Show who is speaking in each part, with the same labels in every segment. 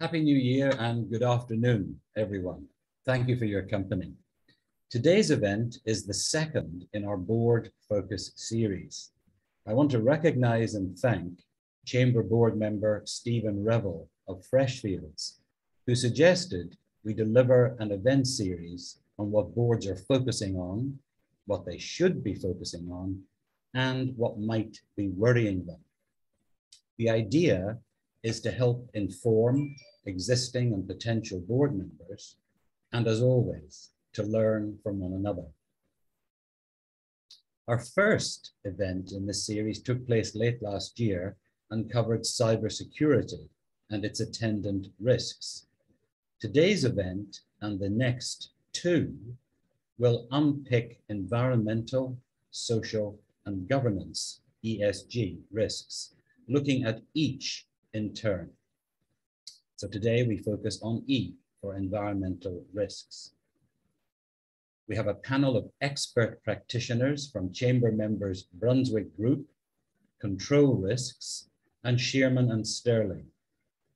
Speaker 1: Happy New Year and good afternoon, everyone. Thank you for your company. Today's event is the second in our board focus series. I want to recognize and thank Chamber Board member Stephen Revel of Freshfields, who suggested we deliver an event series on what boards are focusing on, what they should be focusing on, and what might be worrying them. The idea is to help inform existing and potential board members, and as always, to learn from one another. Our first event in this series took place late last year and covered cybersecurity and its attendant risks. Today's event and the next two will unpick environmental, social, and governance, ESG risks, looking at each in turn. So today we focus on E for environmental risks. We have a panel of expert practitioners from chamber members Brunswick Group, Control Risks, and Shearman and Sterling,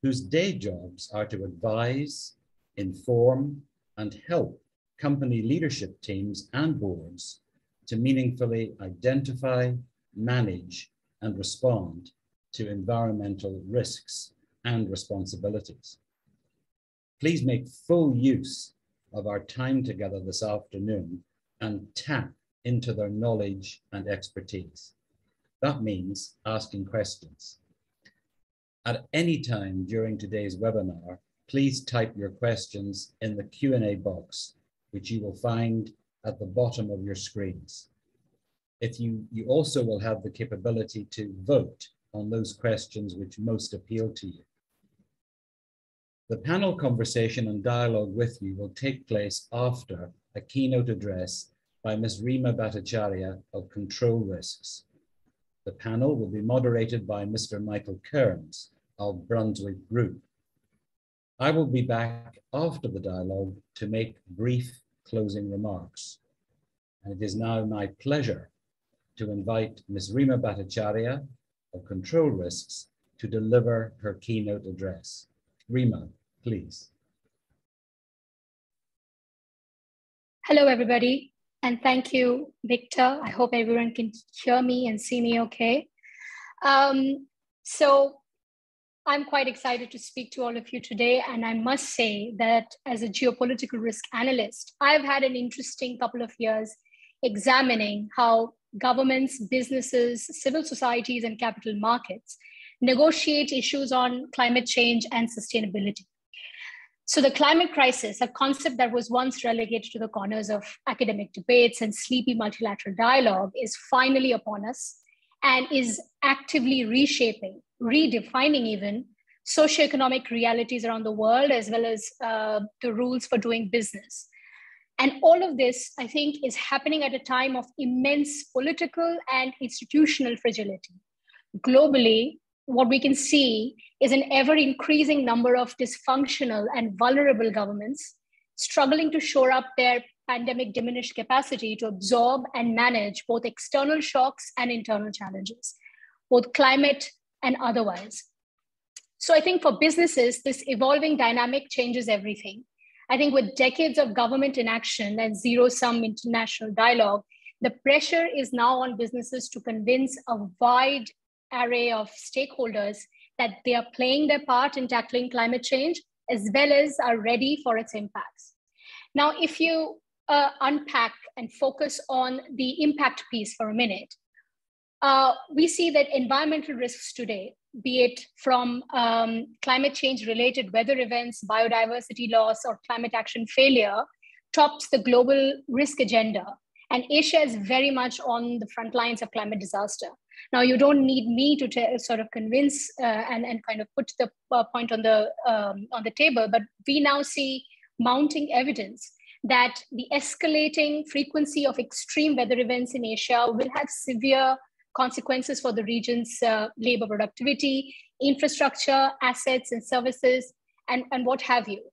Speaker 1: whose day jobs are to advise, inform, and help company leadership teams and boards to meaningfully identify, manage, and respond to environmental risks and responsibilities. Please make full use of our time together this afternoon and tap into their knowledge and expertise. That means asking questions. At any time during today's webinar, please type your questions in the Q&A box, which you will find at the bottom of your screens. If you, you also will have the capability to vote on those questions which most appeal to you. The panel conversation and dialogue with you will take place after a keynote address by Ms. Reema Bhattacharya of Control Risks. The panel will be moderated by Mr. Michael Kearns of Brunswick Group. I will be back after the dialogue to make brief closing remarks. And it is now my pleasure to invite Ms. Reema Bhattacharya of Control Risks to deliver her keynote address. Reema, please.
Speaker 2: Hello, everybody, and thank you, Victor. I hope everyone can hear me and see me okay. Um, so I'm quite excited to speak to all of you today. And I must say that as a geopolitical risk analyst, I've had an interesting couple of years examining how governments, businesses, civil societies, and capital markets negotiate issues on climate change and sustainability. So, the climate crisis, a concept that was once relegated to the corners of academic debates and sleepy multilateral dialogue, is finally upon us and is actively reshaping, redefining even socioeconomic realities around the world, as well as uh, the rules for doing business. And all of this, I think, is happening at a time of immense political and institutional fragility. Globally, what we can see is an ever increasing number of dysfunctional and vulnerable governments struggling to shore up their pandemic diminished capacity to absorb and manage both external shocks and internal challenges, both climate and otherwise. So I think for businesses, this evolving dynamic changes everything. I think with decades of government inaction and zero sum international dialogue, the pressure is now on businesses to convince a wide array of stakeholders that they are playing their part in tackling climate change as well as are ready for its impacts. Now, if you uh, unpack and focus on the impact piece for a minute, uh, we see that environmental risks today, be it from um, climate change related weather events, biodiversity loss, or climate action failure, tops the global risk agenda. And Asia is very much on the front lines of climate disaster. Now, you don't need me to t- sort of convince uh, and, and kind of put the uh, point on the, um, on the table, but we now see mounting evidence that the escalating frequency of extreme weather events in Asia will have severe consequences for the region's uh, labor productivity, infrastructure, assets, and services, and, and what have you.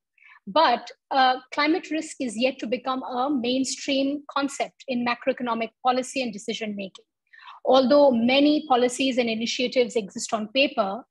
Speaker 2: But uh, climate risk is yet to become a mainstream concept in macroeconomic policy and decision making. Although many policies and initiatives exist on paper,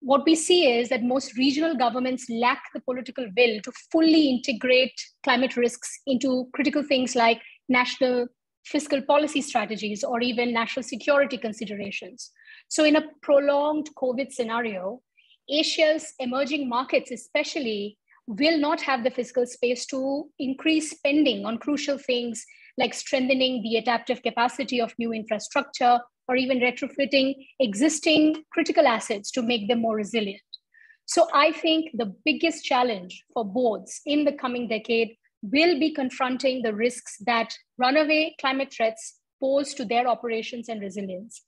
Speaker 2: what we see is that most regional governments lack the political will to fully integrate climate risks into critical things like national fiscal policy strategies or even national security considerations. So, in a prolonged COVID scenario, Asia's emerging markets, especially, will not have the fiscal space to increase spending on crucial things like strengthening the adaptive capacity of new infrastructure or even retrofitting existing critical assets to make them more resilient. So I think the biggest challenge for boards in the coming decade will be confronting the risks that runaway climate threats pose to their operations and resilience.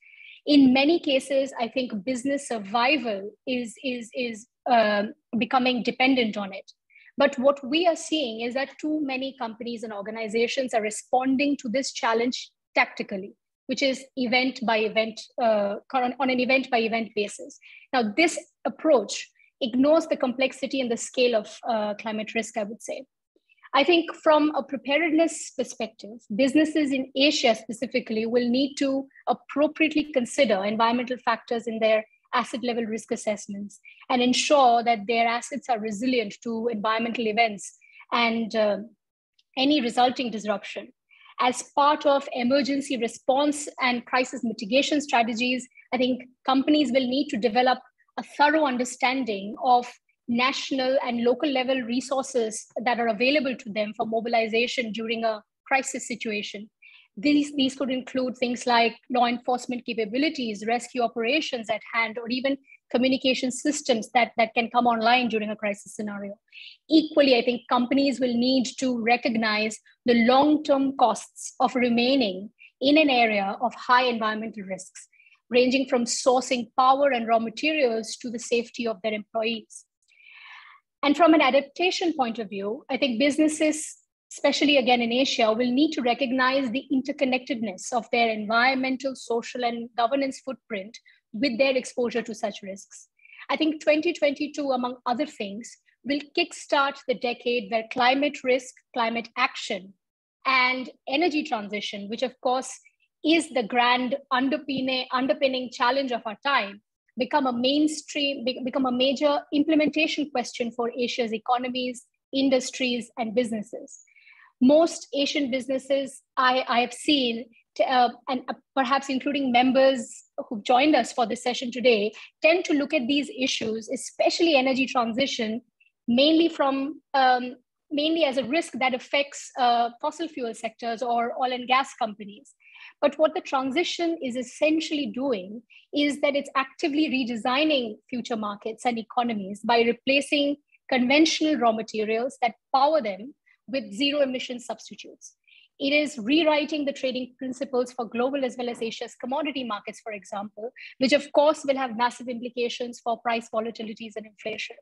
Speaker 2: In many cases, I think business survival is, is, is uh, becoming dependent on it. But what we are seeing is that too many companies and organizations are responding to this challenge tactically which is event by event, uh, on an event by event basis. Now, this approach ignores the complexity and the scale of uh, climate risk, I would say. I think from a preparedness perspective, businesses in Asia specifically will need to appropriately consider environmental factors in their asset level risk assessments and ensure that their assets are resilient to environmental events and uh, any resulting disruption as part of emergency response and crisis mitigation strategies, I think companies will need to develop a thorough understanding of national and local level resources that are available to them for mobilization during a crisis situation. These, these could include things like law enforcement capabilities, rescue operations at hand, or even communication systems that, that can come online during a crisis scenario. Equally, I think companies will need to recognize the long term costs of remaining in an area of high environmental risks, ranging from sourcing power and raw materials to the safety of their employees. And from an adaptation point of view, I think businesses especially again in Asia, will need to recognize the interconnectedness of their environmental, social, and governance footprint with their exposure to such risks. I think 2022, among other things, will kickstart the decade where climate risk, climate action, and energy transition, which of course is the grand underpinning, underpinning challenge of our time, become a mainstream, become a major implementation question for Asia's economies, industries, and businesses most Asian businesses I, I have seen, to, uh, and uh, perhaps including members who've joined us for this session today, tend to look at these issues, especially energy transition, mainly from um, mainly as a risk that affects uh, fossil fuel sectors or oil and gas companies. But what the transition is essentially doing is that it's actively redesigning future markets and economies by replacing conventional raw materials that power them with zero emission substitutes. It is rewriting the trading principles for global as well as Asia's commodity markets, for example, which of course will have massive implications for price volatilities and inflation.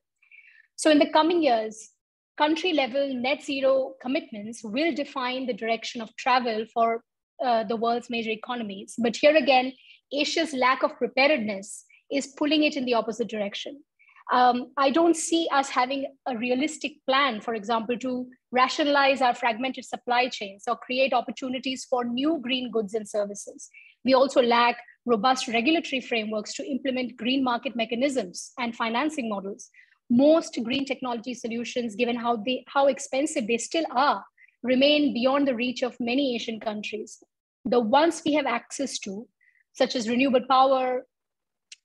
Speaker 2: So in the coming years, country level net zero commitments will define the direction of travel for uh, the world's major economies. But here again, Asia's lack of preparedness is pulling it in the opposite direction. Um, I don't see us having a realistic plan, for example, to rationalize our fragmented supply chains or create opportunities for new green goods and services. We also lack robust regulatory frameworks to implement green market mechanisms and financing models. Most green technology solutions, given how, they, how expensive they still are, remain beyond the reach of many Asian countries. The ones we have access to, such as renewable power,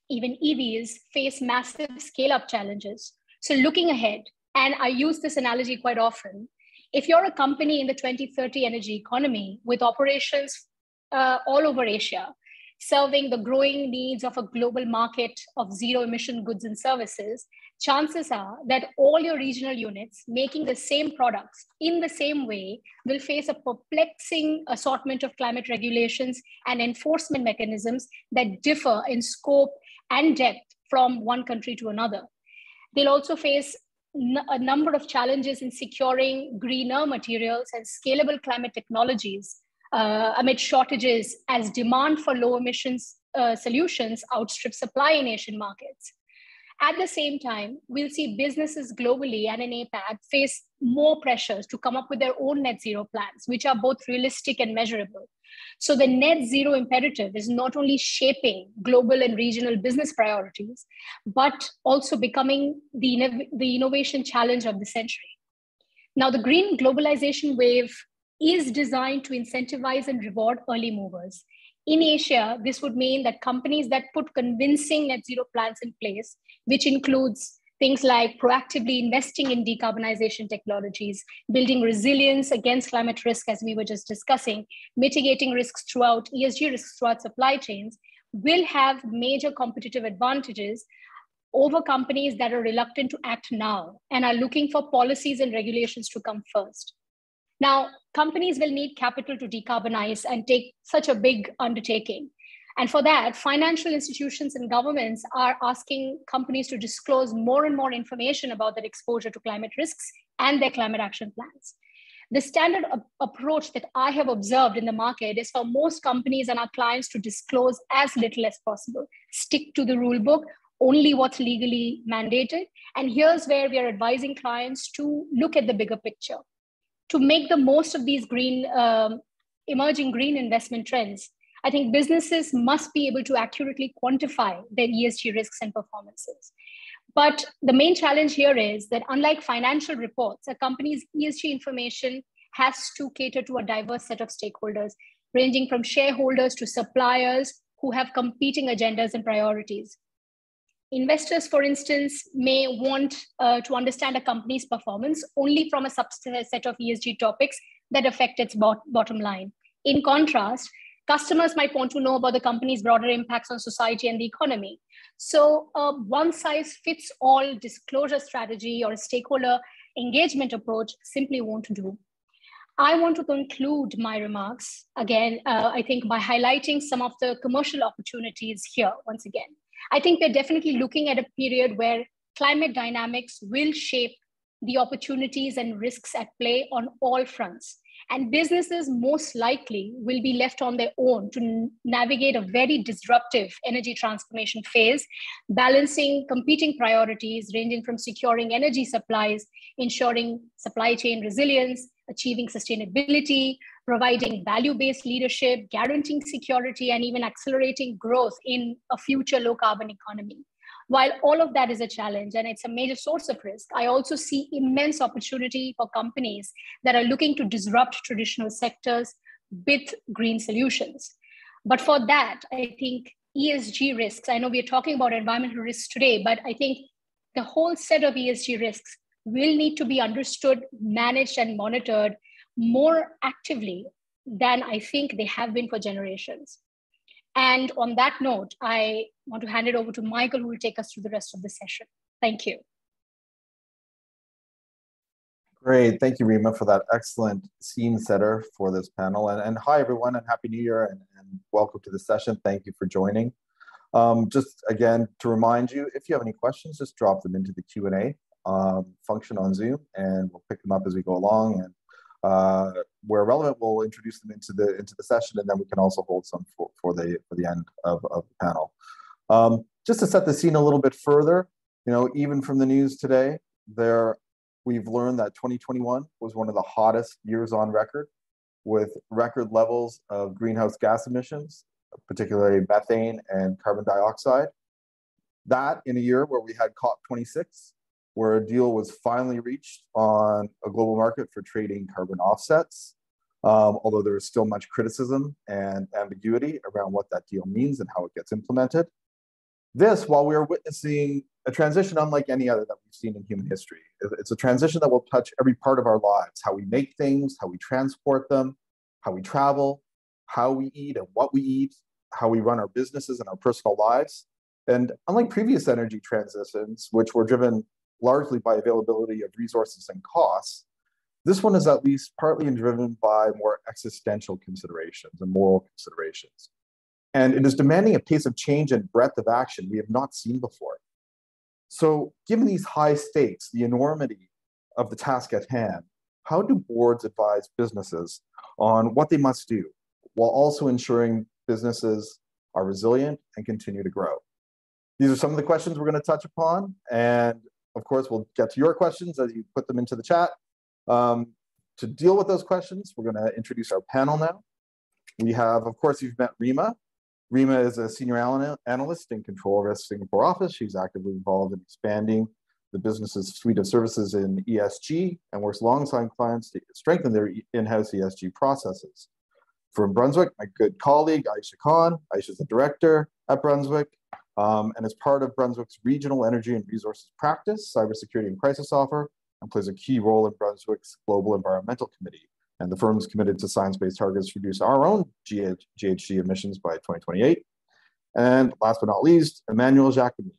Speaker 2: even EVs, face massive scale up challenges. So, looking ahead, and I use this analogy quite often, if you're a company in the 2030 energy economy with operations uh, all over Asia, serving the growing needs of a global market of zero emission goods and services, chances are that all your regional units making the same products in the same way will face a perplexing assortment of climate regulations and enforcement mechanisms that differ in scope and depth from one country to another. They'll also face a number of challenges in securing greener materials and scalable climate technologies uh, amid shortages as demand for low emissions uh, solutions outstrip supply in Asian markets. At the same time, we'll see businesses globally and in APAC face more pressures to come up with their own net zero plans, which are both realistic and measurable. So the net zero imperative is not only shaping global and regional business priorities, but also becoming the, the innovation challenge of the century. Now, the green globalization wave is designed to incentivize and reward early movers. In Asia, this would mean that companies that put convincing net zero plans in place, which includes things like proactively investing in decarbonization technologies, building resilience against climate risk, as we were just discussing, mitigating risks throughout ESG risks throughout supply chains, will have major competitive advantages over companies that are reluctant to act now and are looking for policies and regulations to come first. Now, companies will need capital to decarbonize and take such a big undertaking. And for that, financial institutions and governments are asking companies to disclose more and more information about their exposure to climate risks and their climate action plans. The standard approach that I have observed in the market is for most companies and our clients to disclose as little as possible, stick to the rule book, only what's legally mandated. And here's where we are advising clients to look at the bigger picture to make the most of these green um, emerging green investment trends i think businesses must be able to accurately quantify their esg risks and performances. But the main challenge here is that unlike financial reports a company's esg information has to cater to a diverse set of stakeholders ranging from shareholders to suppliers who have competing agendas and priorities investors, for instance, may want uh, to understand a company's performance only from a subset of ESG topics that affect its bot- bottom line. In contrast, customers might want to know about the company's broader impacts on society and the economy. So, a one size fits all disclosure strategy or a stakeholder engagement approach simply won't do. I want to conclude my remarks again, uh, I think, by highlighting some of the commercial opportunities here once again. I think we're definitely looking at a period where climate dynamics will shape the opportunities and risks at play on all fronts. And businesses most likely will be left on their own to navigate a very disruptive energy transformation phase, balancing competing priorities ranging from securing energy supplies, ensuring supply chain resilience, achieving sustainability, providing value based leadership, guaranteeing security, and even accelerating growth in a future low carbon economy. While all of that is a challenge and it's a major source of risk, I also see immense opportunity for companies that are looking to disrupt traditional sectors with green solutions. But for that, I think ESG risks, I know we're talking about environmental risks today, but I think the whole set of ESG risks will need to be understood, managed, and monitored more actively than I think they have been for generations. And on that note, I want to hand it over to Michael, who will take us through the rest of the session. Thank you.
Speaker 3: Great. Thank you, Reema, for that excellent scene setter for this panel. And, and hi, everyone, and Happy New Year, and, and welcome to the session. Thank you for joining. Um, just again, to remind you, if you have any questions, just drop them into the Q&A um, function on Zoom, and we'll pick them up as we go along. And uh, where relevant, we'll introduce them into the into the session, and then we can also hold some for, for the for the end of, of the panel. Um, just to set the scene a little bit further, you know, even from the news today, there we've learned that 2021 was one of the hottest years on record, with record levels of greenhouse gas emissions, particularly methane and carbon dioxide. That in a year where we had COP26, where a deal was finally reached on a global market for trading carbon offsets, um, although there is still much criticism and ambiguity around what that deal means and how it gets implemented. This, while we are witnessing a transition unlike any other that we've seen in human history, it's a transition that will touch every part of our lives how we make things, how we transport them, how we travel, how we eat and what we eat, how we run our businesses and our personal lives. And unlike previous energy transitions, which were driven largely by availability of resources and costs. This one is at least partly driven by more existential considerations and moral considerations. And it is demanding a pace of change and breadth of action we have not seen before. So, given these high stakes, the enormity of the task at hand, how do boards advise businesses on what they must do while also ensuring businesses are resilient and continue to grow? these are some of the questions we're going to touch upon. And of course, we'll get to your questions as you put them into the chat. Um, to deal with those questions, we're going to introduce our panel now. We have, of course, you've met Reema. Reema is a senior analyst in Control Risk Singapore office. She's actively involved in expanding the business's suite of services in ESG and works alongside clients to strengthen their in-house ESG processes. From Brunswick, my good colleague, Ayesha Khan. Ayesha is the director at Brunswick um, and is part of Brunswick's regional energy and resources practice, cybersecurity and crisis offer, and plays a key role in Brunswick's global environmental committee. And the firm is committed to science-based targets to reduce our own GH GHG emissions by 2028. And last but not least, Emmanuel Jacomy.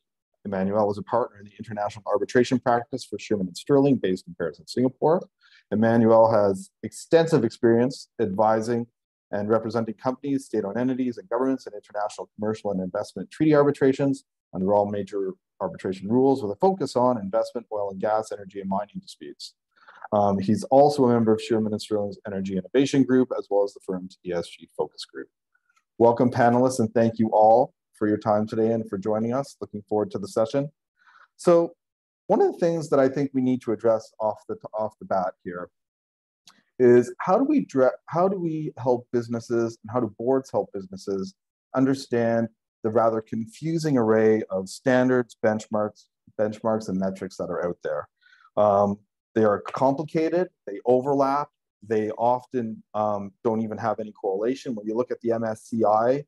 Speaker 3: Emmanuel was a partner in the international arbitration practice for Shearman and Sterling based in Paris and Singapore. Emmanuel has extensive experience advising and representing companies, state-owned entities, and governments in international commercial and investment treaty arbitrations under all major arbitration rules with a focus on investment, oil and gas, energy, and mining disputes. Um, he's also a member of Shearman and Sterling's Energy Innovation Group, as well as the firm's ESG Focus Group. Welcome, panelists, and thank you all for your time today and for joining us. Looking forward to the session. So one of the things that I think we need to address off the, off the bat here is how do we how do we help businesses and how do boards help businesses understand the rather confusing array of standards, benchmarks, benchmarks, and metrics that are out there. Um, they are complicated, they overlap, they often um, don't even have any correlation. When you look at the MSCI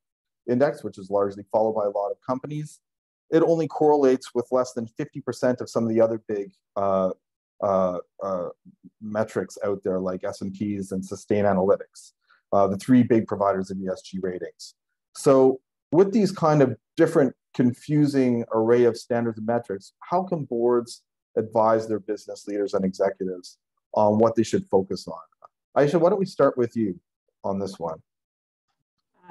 Speaker 3: index, which is largely followed by a lot of companies, it only correlates with less than 50% of some of the other big uh, uh, uh, metrics out there like S&Ps and Sustainalytics, uh, the three big providers of ESG ratings. So with these kind of different confusing array of standards and metrics, how can boards advise their business leaders and executives on what they should focus on? Ayesha, why don't we start with you on this one?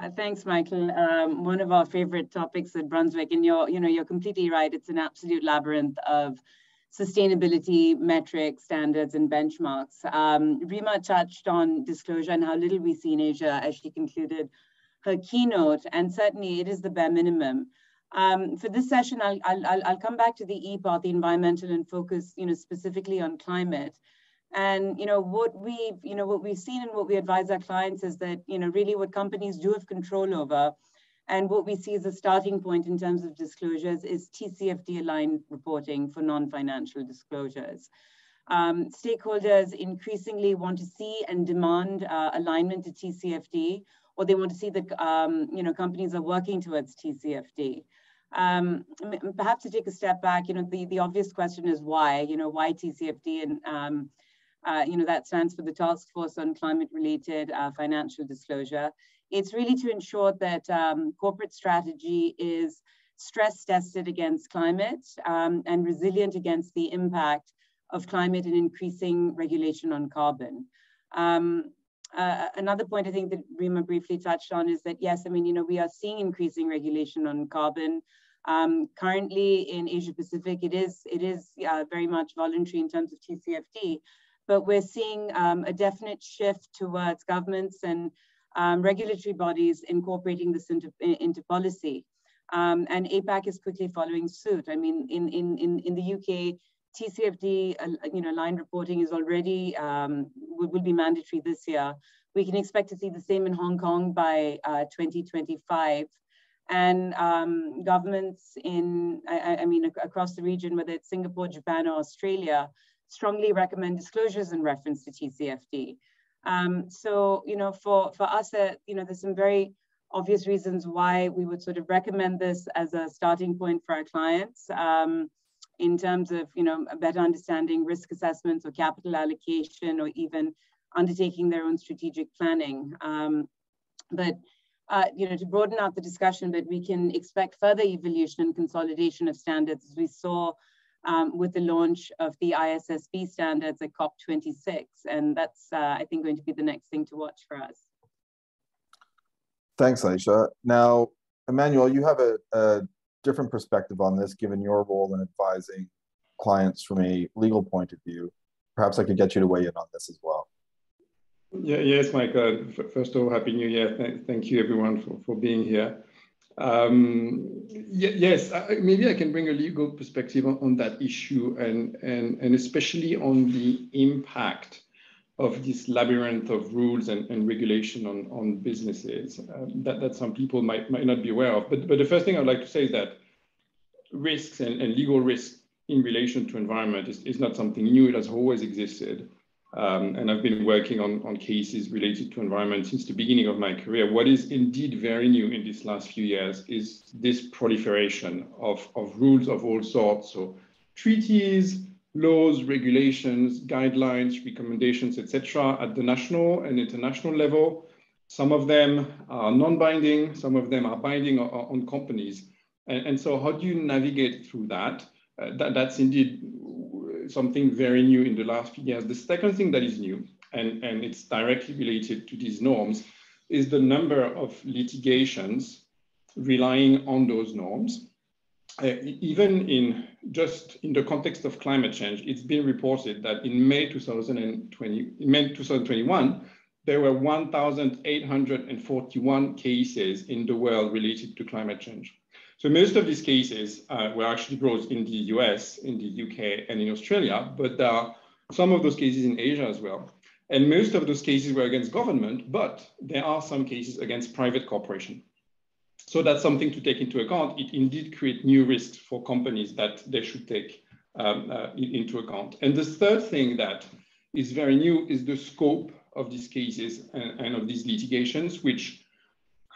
Speaker 4: Uh, thanks, Michael. Um, one of our favorite topics at Brunswick, and you're, you know, you're completely right. It's an absolute labyrinth of sustainability metrics, standards, and benchmarks. Um, Reema touched on disclosure and how little we see in Asia as she concluded her keynote, and certainly it is the bare minimum. Um, for this session, I'll, I'll, I'll come back to the E part, the environmental, and focus, you know, specifically on climate. And you know what we've, you know, what we've seen and what we advise our clients is that, you know, really what companies do have control over and what we see as a starting point in terms of disclosures is TCFD aligned reporting for non-financial disclosures. Um, stakeholders increasingly want to see and demand uh, alignment to TCFD, or they want to see that um, you know companies are working towards TCFD. Um, perhaps to take a step back, you know, the, the obvious question is why, you know, why TCFD? And, um, uh, you know, that stands for the Task Force on Climate-Related uh, Financial Disclosure. It's really to ensure that um, corporate strategy is stress tested against climate um, and resilient against the impact of climate and increasing regulation on carbon. Um, uh, another point I think that Reema briefly touched on is that, yes, I mean, you know, we are seeing increasing regulation on carbon. Um, currently in Asia Pacific, it is, it is uh, very much voluntary in terms of TCFD, but we're seeing um, a definite shift towards governments and um, regulatory bodies incorporating this into, into policy. Um, and APAC is quickly following suit. I mean, in, in, in, in the UK, TCFD, uh, you know, line reporting is already, um, will, will, be mandatory this year. We can expect to see the same in Hong Kong by uh, 2025. And um, governments in, I, I, mean, across the region, whether it's Singapore, Japan, or Australia, strongly recommend disclosures in reference to TCFD. Um, so, you know, for, for us, uh, you know, there's some very obvious reasons why we would sort of recommend this as a starting point for our clients um, in terms of, you know, a better understanding risk assessments or capital allocation or even undertaking their own strategic planning. Um, but, uh, you know, to broaden out the discussion, but we can expect further evolution and consolidation of standards as we saw um, with the launch of the ISSB standards at COP26. And that's, uh, I think, going to be the next thing to watch for us.
Speaker 3: Thanks, Ayesha. Now, Emmanuel, you have a, a different perspective on this, given your role in advising clients from a legal point of view. Perhaps I could get you to weigh in on this as well.
Speaker 5: Yeah, yes, Michael. First of all, Happy New Year. Thank you, everyone, for, for being here. Um, yes, I, maybe I can bring a legal perspective on, on, that issue and, and, and especially on the impact of this labyrinth of rules and, and regulation on, on businesses um, that, that some people might, might not be aware of. But, but the first thing I'd like to say is that risks and, and legal risks in relation to environment is, is not something new. It has always existed. Um, and I've been working on, on cases related to environment since the beginning of my career. What is indeed very new in these last few years is this proliferation of, of rules of all sorts. So treaties, laws, regulations, guidelines, recommendations, etc., at the national and international level. Some of them are non-binding, some of them are binding on, on companies. And, and, so how do you navigate through that? Uh, that that's indeed something very new in the last few years. The second thing that is new, and, and it's directly related to these norms, is the number of litigations relying on those norms. Uh, even in just in the context of climate change, it's been reported that in May 2020, in May 2021, there were 1,841 cases in the world related to climate change. So most of these cases uh, were actually brought in the US, in the UK, and in Australia, but there are some of those cases in Asia as well. And most of those cases were against government, but there are some cases against private corporation. So that's something to take into account. It indeed creates new risks for companies that they should take um, uh, into account. And the third thing that is very new is the scope of these cases and, and of these litigations, which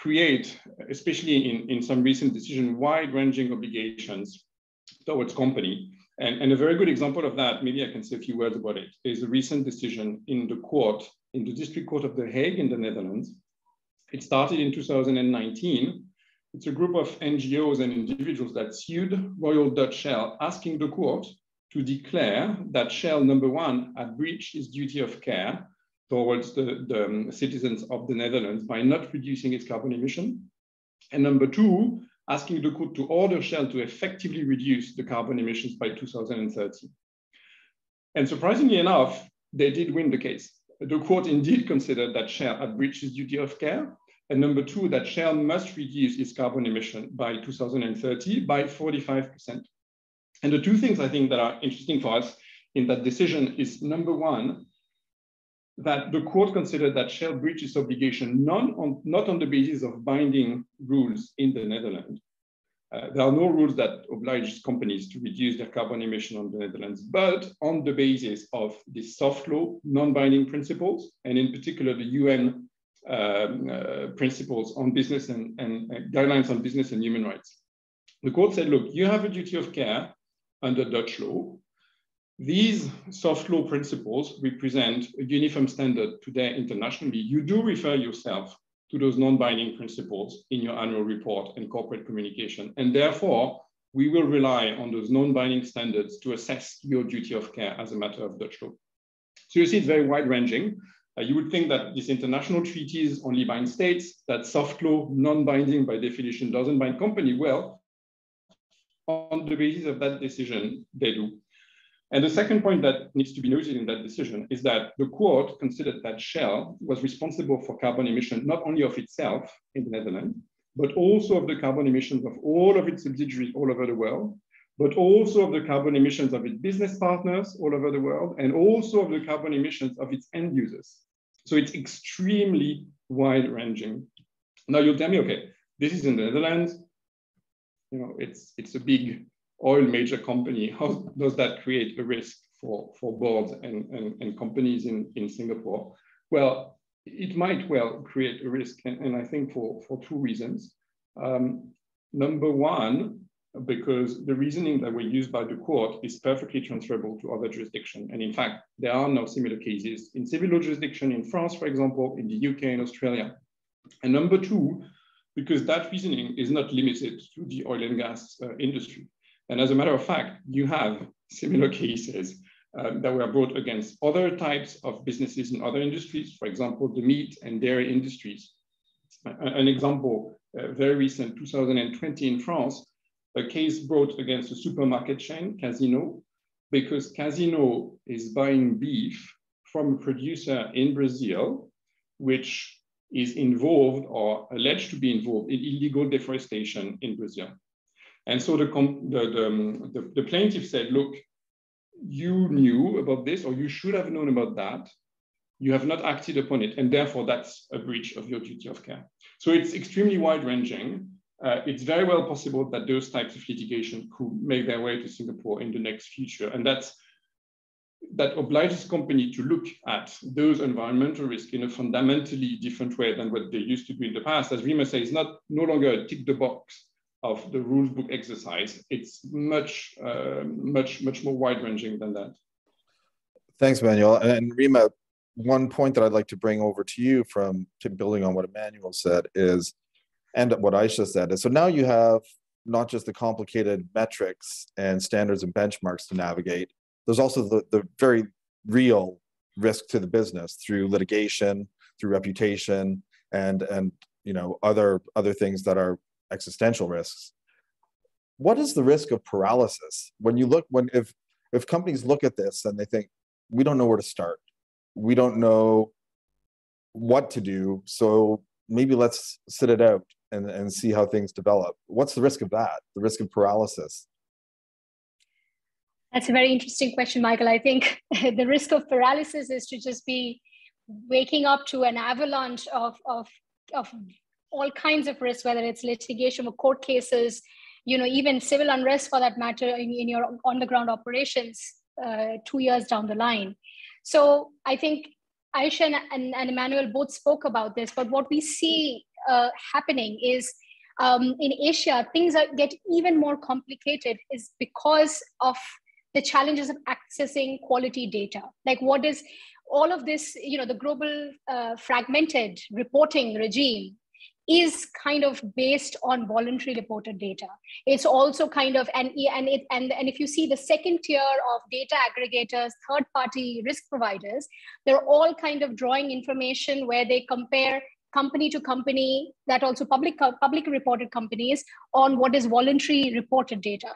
Speaker 5: create, especially in, in some recent decision, wide-ranging obligations towards company. And, and a very good example of that, maybe I can say a few words about it, is a recent decision in the court, in the District Court of The Hague in the Netherlands. It started in 2019. It's a group of NGOs and individuals that sued Royal Dutch Shell, asking the court to declare that Shell, number one, had breached its duty of care towards the, the um, citizens of the Netherlands by not reducing its carbon emission. And number two, asking the court to order Shell to effectively reduce the carbon emissions by 2030. And surprisingly enough, they did win the case. The court indeed considered that Shell had breached its duty of care. And number two, that Shell must reduce its carbon emission by 2030 by 45%. And the two things I think that are interesting for us in that decision is number one, that the court considered that Shell breached its obligation not on, not on the basis of binding rules in the Netherlands. Uh, there are no rules that oblige companies to reduce their carbon emission on the Netherlands, but on the basis of the soft law, non-binding principles, and in particular the UN um, uh, principles on business and, and uh, guidelines on business and human rights. The court said, look, you have a duty of care under Dutch law, these soft law principles represent a uniform standard today internationally. You do refer yourself to those non-binding principles in your annual report and corporate communication. And therefore, we will rely on those non-binding standards to assess your duty of care as a matter of Dutch law. So you see it's very wide ranging. Uh, you would think that these international treaties only bind states, that soft law, non-binding by definition doesn't bind company. Well, on the basis of that decision, they do. And the second point that needs to be noted in that decision is that the court considered that Shell was responsible for carbon emission not only of itself in the Netherlands, but also of the carbon emissions of all of its subsidiaries all over the world, but also of the carbon emissions of its business partners all over the world, and also of the carbon emissions of its end users. So it's extremely wide ranging. Now you'll tell me, okay, this is in the Netherlands, you know, it's, it's a big oil major company, how does that create a risk for, for boards and, and, and companies in, in Singapore? Well, it might well create a risk, and, and I think for, for two reasons. Um, number one, because the reasoning that were used by the court is perfectly transferable to other jurisdictions. And in fact, there are no similar cases in civil law jurisdiction in France, for example, in the UK and Australia. And number two, because that reasoning is not limited to the oil and gas uh, industry. And as a matter of fact, you have similar cases uh, that were brought against other types of businesses in other industries, for example, the meat and dairy industries. An example, uh, very recent, 2020 in France, a case brought against a supermarket chain, Casino, because Casino is buying beef from a producer in Brazil, which is involved or alleged to be involved in illegal deforestation in Brazil. And so the, the, the, the, the plaintiff said, look, you knew about this or you should have known about that. You have not acted upon it. And therefore, that's a breach of your duty of care. So it's extremely wide ranging. Uh, it's very well possible that those types of litigation could make their way to Singapore in the next future. And that's that obliges company to look at those environmental risks in a fundamentally different way than what they used to do in the past. As Reema says, not no longer a tick the box of the rules book exercise. It's much, uh, much, much more wide ranging than that.
Speaker 3: Thanks, Manuel. And Reema, one point that I'd like to bring over to you from building on what Emmanuel said is, and what Ayesha said is, so now you have not just the complicated metrics and standards and benchmarks to navigate, there's also the, the very real risk to the business through litigation, through reputation, and and you know other other things that are existential risks. What is the risk of paralysis when you look when if if companies look at this and they think we don't know where to start, we don't know what to do, so maybe let's sit it out and, and see how things develop. What's the risk of that? The risk of paralysis?
Speaker 2: That's a very interesting question, Michael. I think the risk of paralysis is to just be waking up to an avalanche of, of, of all kinds of risks, whether it's litigation or court cases, you know, even civil unrest for that matter in, in your on the ground operations uh, two years down the line. So I think Ayesha and, and, and Emmanuel both spoke about this, but what we see uh, happening is um, in Asia, things are, get even more complicated is because of the challenges of accessing quality data like what is all of this you know the global uh, fragmented reporting regime is kind of based on voluntary reported data. It's also kind of and and it and, and if you see the second tier of data aggregators third party risk providers they're all kind of drawing information where they compare company to company that also public public reported companies on what is voluntary reported data.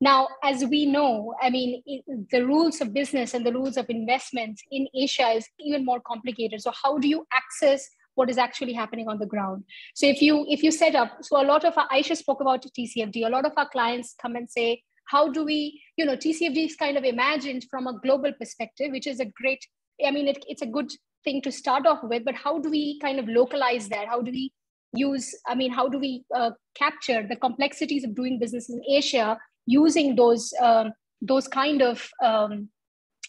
Speaker 2: Now as we know i mean the rules of business and the rules of investments in asia is even more complicated. So how do you access what is actually happening on the ground. So if you if you set up so a lot of our ayesha spoke about tcfd a lot of our clients come and say how do we you know tcfd is kind of imagined from a global perspective which is a great i mean it, it's a good thing to start off with but how do we kind of localize that? How do we use i mean how do we uh, capture the complexities of doing business in asia using those um, those kind of um,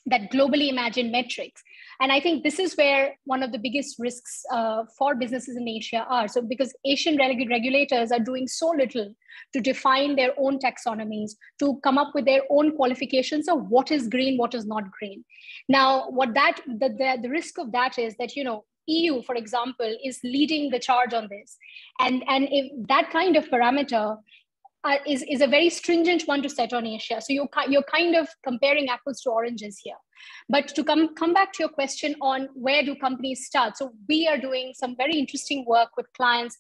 Speaker 2: that globally imagined metrics. And i think this is where one of the biggest risks uh, for businesses in asia are. So because asian reg- regulators are doing so little to define their own taxonomies to come up with their own qualifications of what is green what is not green. Now what that the, the, the risk of that is that you know eu for example is leading the charge on this. And and if that kind of parameter uh, is, is a very stringent one to set on Asia. So you're, you're kind of comparing apples to oranges here. But to come, come back to your question on where do companies start? So we are doing some very interesting work with clients,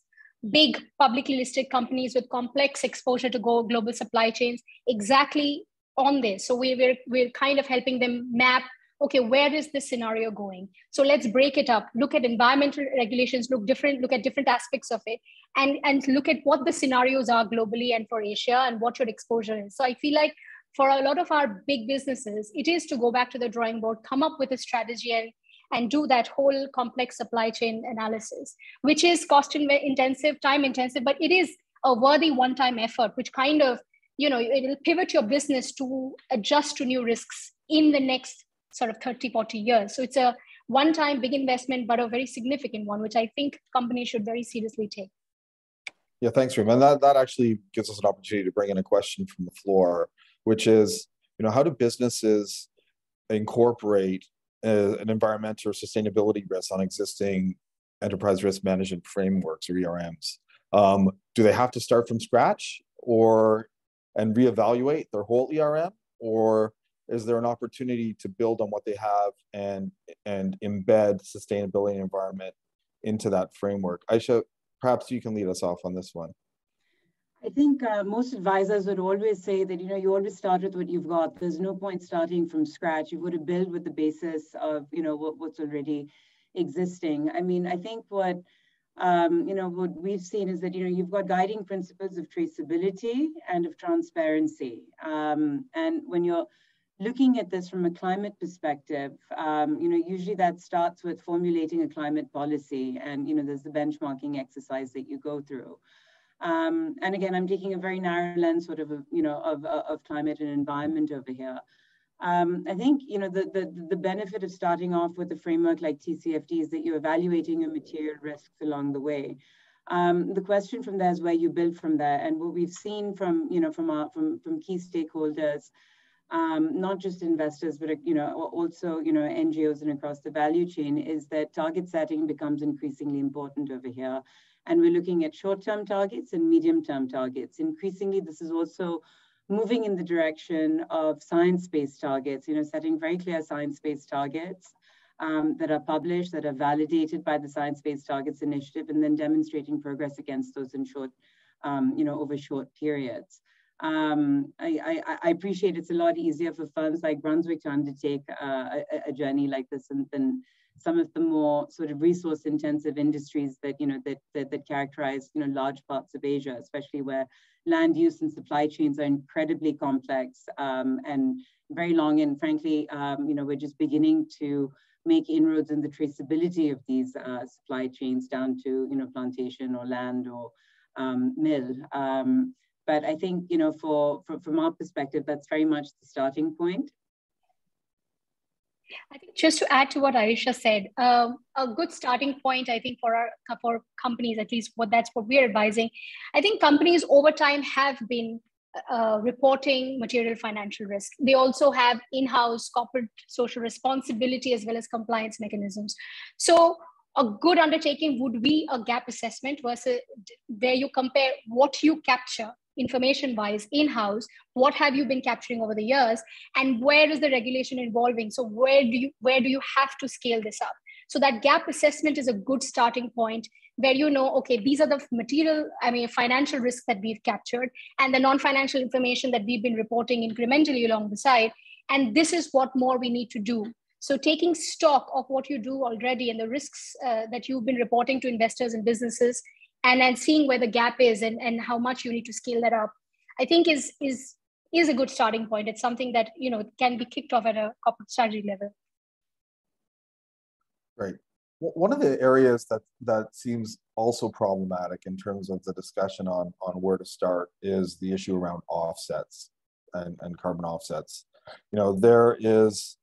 Speaker 2: big publicly listed companies with complex exposure to go global supply chains, exactly on this. So we, we're, we're kind of helping them map okay where is this scenario going? So let's break it up. Look at environmental regulations look different look at different aspects of it and and look at what the scenarios are globally and for asia and what your exposure is. So i feel like for a lot of our big businesses it is to go back to the drawing board come up with a strategy and and do that whole complex supply chain analysis which is cost intensive time intensive but it is a worthy one time effort which kind of you know it will pivot your business to adjust to new risks in the next sort of 30, 40 years. So it's a one time big investment, but a very significant one, which I think companies should very seriously take.
Speaker 3: Yeah, thanks, Rim. And that, that actually gives us an opportunity to bring in a question from the floor, which is, you know, how do businesses incorporate a, an environmental or sustainability risk on existing enterprise risk management frameworks or ERMs? Um, do they have to start from scratch or and reevaluate their whole ERM, or is there an opportunity to build on what they have and and embed sustainability and environment into that framework ayesha perhaps you can lead us off on this one
Speaker 4: I think uh, most advisors would always say that you know you always start with what you've got. There's no point starting from scratch. You've got to build with the basis of you know what, what's already existing. I mean, I think what um, you know, what we've seen is that, you know, you've got guiding principles of traceability and of transparency. Um, and when you're looking at this from a climate perspective, um, you know, usually that starts with formulating a climate policy and, you know, there's the benchmarking exercise that you go through. Um, and again, I'm taking a very narrow lens sort of, you know, of, of climate and environment over here. Um, I think, you know, the, the, the benefit of starting off with a framework like TCFD is that you're evaluating your material risks along the way. Um, the question from there is where you build from there. And what we've seen from, you know, from, our, from, from key stakeholders, um, not just investors, but, you know, also, you know, NGOs and across the value chain is that target setting becomes increasingly important over here. And we're looking at short-term targets and medium-term targets. Increasingly, this is also moving in the direction of science-based targets, you know, setting very clear science-based targets um, that are published, that are validated by the Science-Based Targets Initiative, and then demonstrating progress against those in short, um, you know, over short periods. Um, I, I, I, appreciate it's a lot easier for firms like Brunswick to undertake uh, a, a, journey like this than, than some of the more sort of resource intensive industries that, you know, that, that, that characterize, you know, large parts of Asia, especially where land use and supply chains are incredibly complex um, and very long. And frankly, um, you know, we're just beginning to make inroads in the traceability of these uh, supply chains down to, you know, plantation or land or um, mill. But I think, you know, for, for, from our perspective, that's very much the starting point.
Speaker 2: I think just to add to what Ayesha said, um, a good starting point, I think, for our for companies, at least what that's what we're advising. I think companies over time have been uh, reporting material financial risk. They also have in-house corporate social responsibility as well as compliance mechanisms. So a good undertaking would be a gap assessment versus where you compare what you capture information wise in house what have you been capturing over the years and where is the regulation evolving so where do you where do you have to scale this up? So that gap assessment is a good starting point where you know okay these are the material i mean financial risks that we've captured and the non-financial information that we've been reporting incrementally along the side. And this is what more we need to do. So taking stock of what you do already and the risks uh, that you've been reporting to investors and businesses and then seeing where the gap is and, and how much you need to scale that up i think is is is a good starting point. It's something that you know can be kicked off at a corporate strategy level.
Speaker 3: Right one of the areas that that seems also problematic in terms of the discussion on on where to start is the issue around offsets and, and carbon offsets. You know there is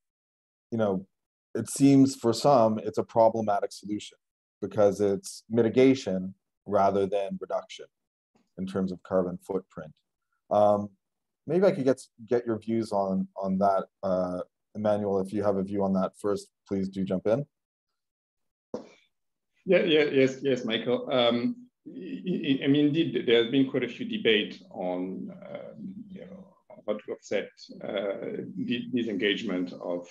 Speaker 3: you know it seems for some it's a problematic solution because it's mitigation rather than reduction in terms of carbon footprint. Um, maybe I could get get your views on on that, uh, Emmanuel. If you have a view on that first, please do jump in.
Speaker 5: Yeah, yeah, yes, yes, Michael. Um, I mean, indeed, there has been quite a few debate on, uh, you know, how to offset uh, disengagement of,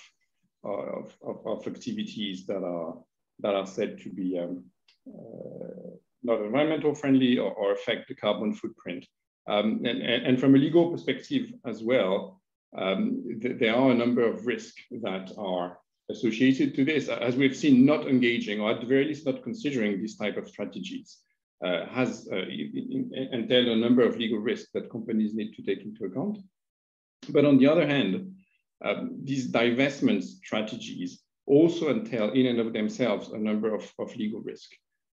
Speaker 5: of, of, of, activities that are that are said to be um, uh, not environmental friendly or, or affect the carbon footprint. Um, and, and, from a legal perspective as well, um, th there are a number of risks that are associated to this. As we've seen, not engaging or at the very least not considering these type of strategies uh, has uh, entailed a number of legal risks that companies need to take into account. But on the other hand, um, these divestment strategies also entail in and of themselves a number of, of legal risk.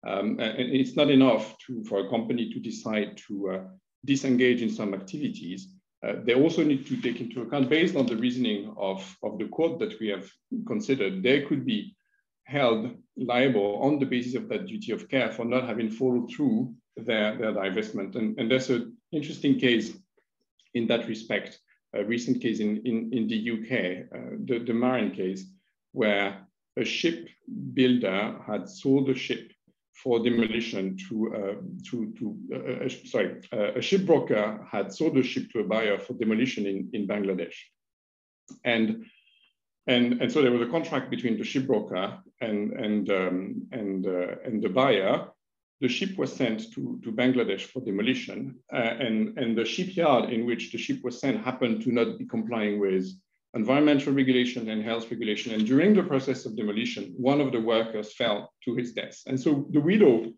Speaker 5: Um, and it's not enough to, for a company to decide to uh, disengage in some activities. Uh, they also need to take into account, based on the reasoning of, of the court that we have considered, they could be held liable on the basis of that duty of care for not having followed through their, their divestment. And, and there's an interesting case in that respect, a recent case in, in, in the UK, uh, the, the Maran case, where a ship builder had sold a ship for demolition to, uh, to, to uh, sorry, uh, a shipbroker had sold a ship to a buyer for demolition in, in Bangladesh. And, and, and so there was a contract between the shipbroker and, and, um, and, uh, and the buyer. The ship was sent to, to Bangladesh for demolition, uh, and, and the shipyard in which the ship was sent happened to not be complying with environmental regulation and health regulation. And during the process of demolition, one of the workers fell to his death. And so the widow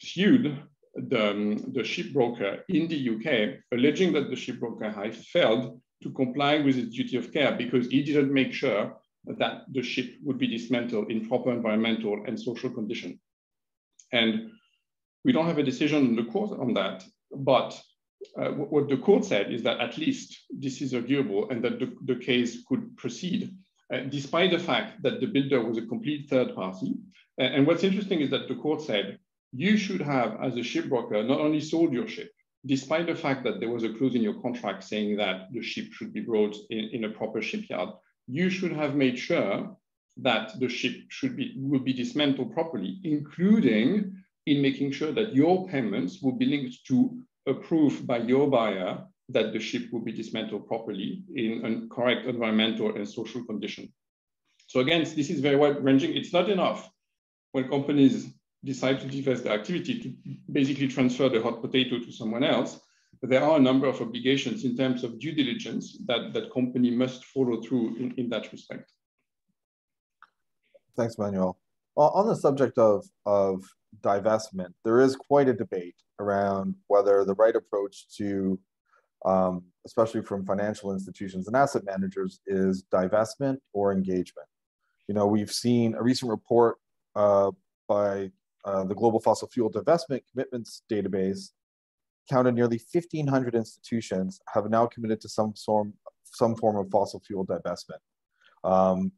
Speaker 5: sued the, um, the shipbroker in the UK, alleging that the shipbroker had failed to comply with his duty of care because he didn't make sure that the ship would be dismantled in proper environmental and social condition. And we don't have a decision in the court on that, but uh, what the court said is that at least this is arguable and that the, the case could proceed, uh, despite the fact that the builder was a complete third party. And what's interesting is that the court said, you should have, as a shipbroker, not only sold your ship, despite the fact that there was a clause in your contract saying that the ship should be brought in, in a proper shipyard, you should have made sure that the ship should be will be dismantled properly, including in making sure that your payments will be linked to a proof by your buyer that the ship will be dismantled properly in a correct environmental and social condition. So again, this is very wide ranging. It's not enough when companies decide to divest their activity to basically transfer the hot potato to someone else there are a number of obligations in terms of due diligence that that company must follow through in, in that respect.
Speaker 3: Thanks, Manuel. Well, on the subject of, of divestment, there is quite a debate around whether the right approach to, um, especially from financial institutions and asset managers, is divestment or engagement. You know, we've seen a recent report uh, by uh, the Global Fossil Fuel Divestment Commitments Database counted nearly 1,500 institutions have now committed to some form, some form of fossil fuel divestment. Um,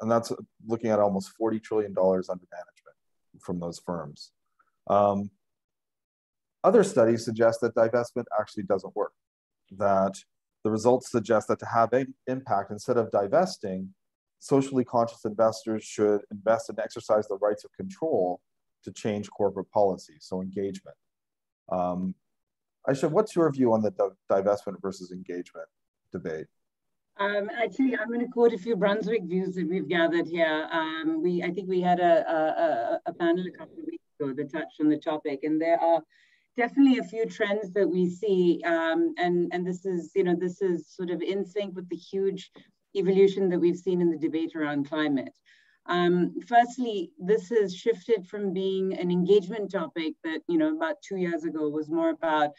Speaker 3: and that's looking at almost $40 trillion under management from those firms. Um, other studies suggest that divestment actually doesn't work, that the results suggest that to have an impact, instead of divesting, socially conscious investors should invest and exercise the rights of control to change corporate policy, so engagement. Um, Ayesha, what's your view on the divestment versus engagement debate?
Speaker 4: Um, actually, I'm going to quote a few Brunswick views that we've gathered here. Um, we, I think we had a, a, a, panel a couple of weeks ago that touched on the topic, and there are definitely a few trends that we see, um, and and this is you know this is sort of in sync with the huge evolution that we've seen in the debate around climate. Um, firstly, this has shifted from being an engagement topic that, you know, about two years ago was more about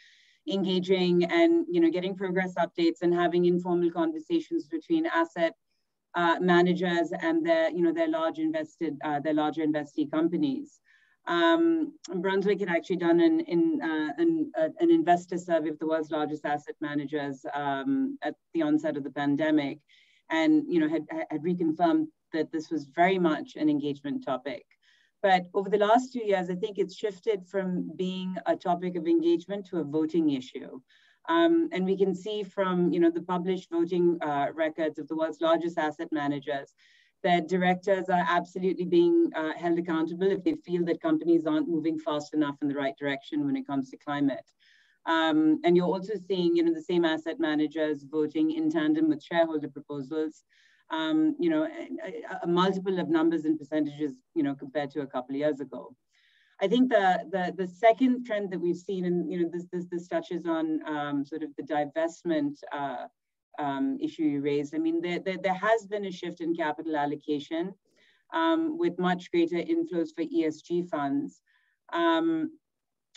Speaker 4: engaging and, you know, getting progress updates and having informal conversations between asset uh, managers and their, you know, their large invested, uh, their larger investee companies. Um, Brunswick had actually done an, in, uh, an, uh, an, investor survey of the world's largest asset managers um, at the onset of the pandemic and you know had, had reconfirmed that this was very much an engagement topic. But over the last two years, I think it's shifted from being a topic of engagement to a voting issue. Um, and we can see from you know, the published voting uh, records of the world's largest asset managers that directors are absolutely being uh, held accountable if they feel that companies aren't moving fast enough in the right direction when it comes to climate. Um, and you're also seeing you know, the same asset managers voting in tandem with shareholder proposals um, you know, a, a, multiple of numbers and percentages, you know, compared to a couple of years ago. I think the, the, the second trend that we've seen, and you know, this, this, this touches on um, sort of the divestment uh, um, issue you raised. I mean, there, there, there, has been a shift in capital allocation um, with much greater inflows for ESG funds. Um,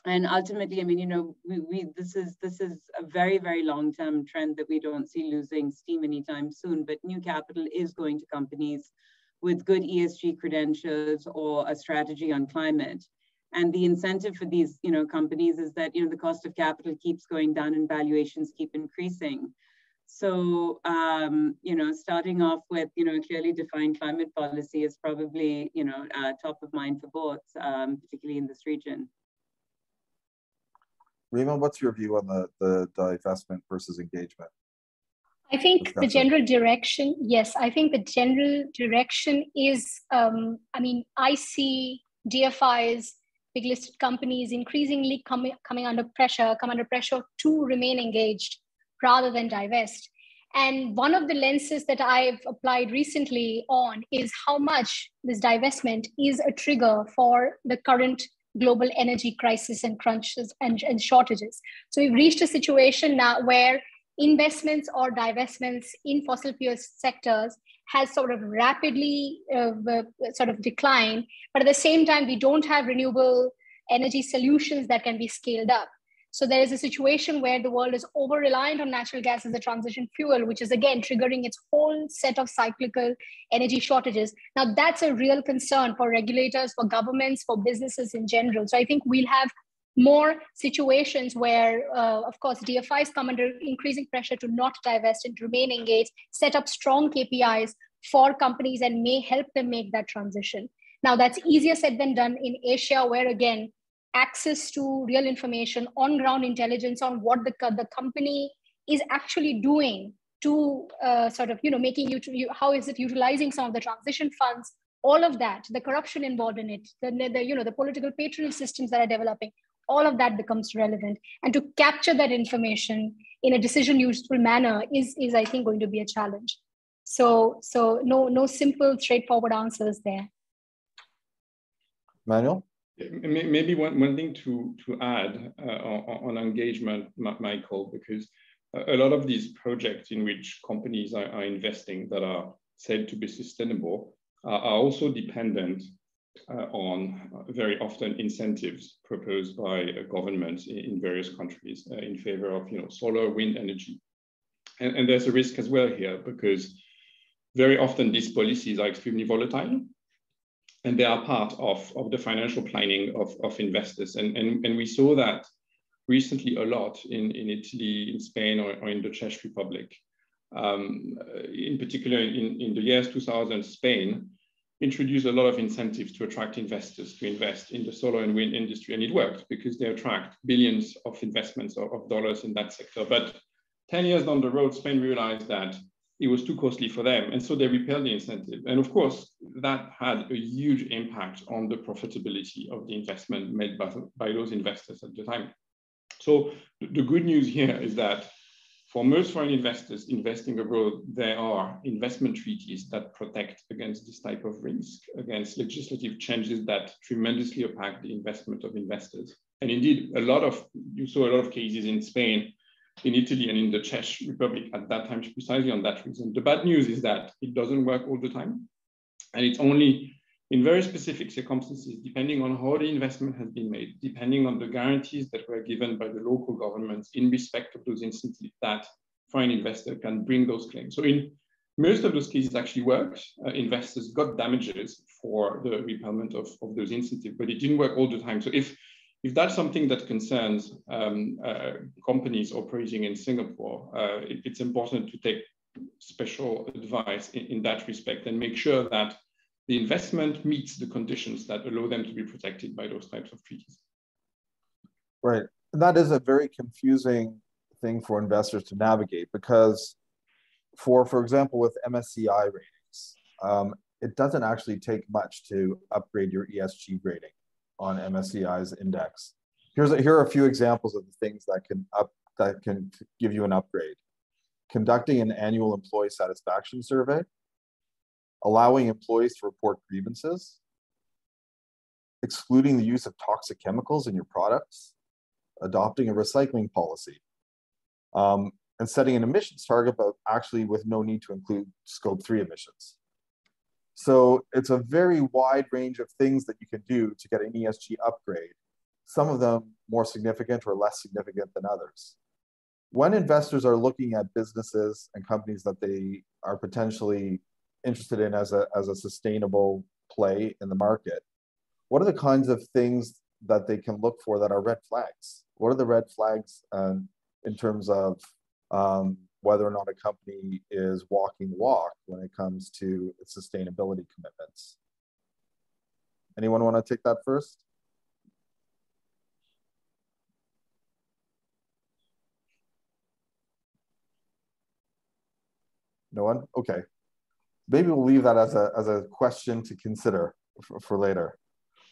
Speaker 4: and ultimately, I mean, you know, we, we this is this is a very very long term trend that we don't see losing steam anytime soon. But new capital is going to companies with good ESG credentials or a strategy on climate. And the incentive for these, you know, companies is that you know the cost of capital keeps going down and valuations keep increasing. So, um, you know, starting off with, you know, clearly defined climate policy is probably, you know, uh, top of mind for boards, um, particularly in this region.
Speaker 3: Reema, what's your view on the, the divestment versus engagement?
Speaker 2: I think the general direction, yes, I think the general direction is, um, I mean, I see DFIs, big listed companies increasingly coming, coming under pressure, come under pressure to remain engaged rather than divest. And one of the lenses that I've applied recently on is how much this divestment is a trigger for the current global energy crisis and crunches and, and shortages. So we've reached a situation now where investments or divestments in fossil fuel sectors has sort of rapidly uh, sort of declined, but at the same time, we don't have renewable energy solutions that can be scaled up. So there is a situation where the world is over reliant on natural gas as a transition fuel, which is again triggering its whole set of cyclical energy shortages. Now, that's a real concern for regulators, for governments, for businesses in general. So I think we'll have more situations where, uh, of course, DFIs come under increasing pressure to not divest and remain engaged, set up strong KPIs for companies and may help them make that transition. Now, that's easier said than done in Asia, where again, access to real information, on ground intelligence on what the, the company is actually doing to uh, sort of, you know, making you, you, how is it utilizing some of the transition funds, all of that, the corruption involved in it, the, the, you know, the political patronage systems that are developing, all of that becomes relevant. And to capture that information in a decision useful manner is, is I think, going to be a challenge. So, so no, no simple, straightforward answers there.
Speaker 3: Manuel?
Speaker 5: Maybe one, one thing to, to add uh, on, on, engagement, Michael, because a lot of these projects in which companies are, are investing that are said to be sustainable are also dependent uh, on uh, very often incentives proposed by governments in, in various countries uh, in favor of you know, solar, wind energy. And, and there's a risk as well here because very often these policies are extremely volatile and they are part of, of the financial planning of, of investors. And, and, and we saw that recently a lot in, in Italy, in Spain, or, or in the Czech Republic. Um, in particular, in, in the years 2000, Spain introduced a lot of incentives to attract investors to invest in the solar and wind industry. And it worked because they attract billions of investments of, of dollars in that sector. But 10 years down the road, Spain realized that it was too costly for them. And so they repealed the incentive. And of course, that had a huge impact on the profitability of the investment made by, by those investors at the time. So the good news here is that for most foreign investors investing abroad, there are investment treaties that protect against this type of risk, against legislative changes that tremendously impact the investment of investors. And indeed, a lot of, you saw a lot of cases in Spain in Italy and in the Czech Republic at that time precisely on that reason. The bad news is that it doesn't work all the time. And it's only in very specific circumstances, depending on how the investment has been made, depending on the guarantees that were given by the local governments in respect of those incentives that foreign investor can bring those claims. So in most of those cases actually worked. Uh, investors got damages for the repayment of, of those incentives, but it didn't work all the time. So if if that's something that concerns um, uh, companies operating in Singapore, uh, it, it's important to take special advice in, in, that respect and make sure that the investment meets the conditions that allow them to be protected by those types of treaties.
Speaker 3: Right. And that is a very confusing thing for investors to navigate because for, for example, with MSCI ratings, um, it doesn't actually take much to upgrade your ESG rating on MSCI's index. Here's a, here are a few examples of the things that can up that can give you an upgrade. Conducting an annual employee satisfaction survey, allowing employees to report grievances, excluding the use of toxic chemicals in your products, adopting a recycling policy, um, and setting an emissions target, but actually with no need to include scope three emissions. So it's a very wide range of things that you can do to get an ESG upgrade, some of them more significant or less significant than others. When investors are looking at businesses and companies that they are potentially interested in as a, as a sustainable play in the market, what are the kinds of things that they can look for that are red flags? What are the red flags uh, in terms of um, whether or not a company is walking the walk when it comes to its sustainability commitments. Anyone want to take that first? No one? Okay. Maybe we'll leave that as a, as a question to consider for, for later.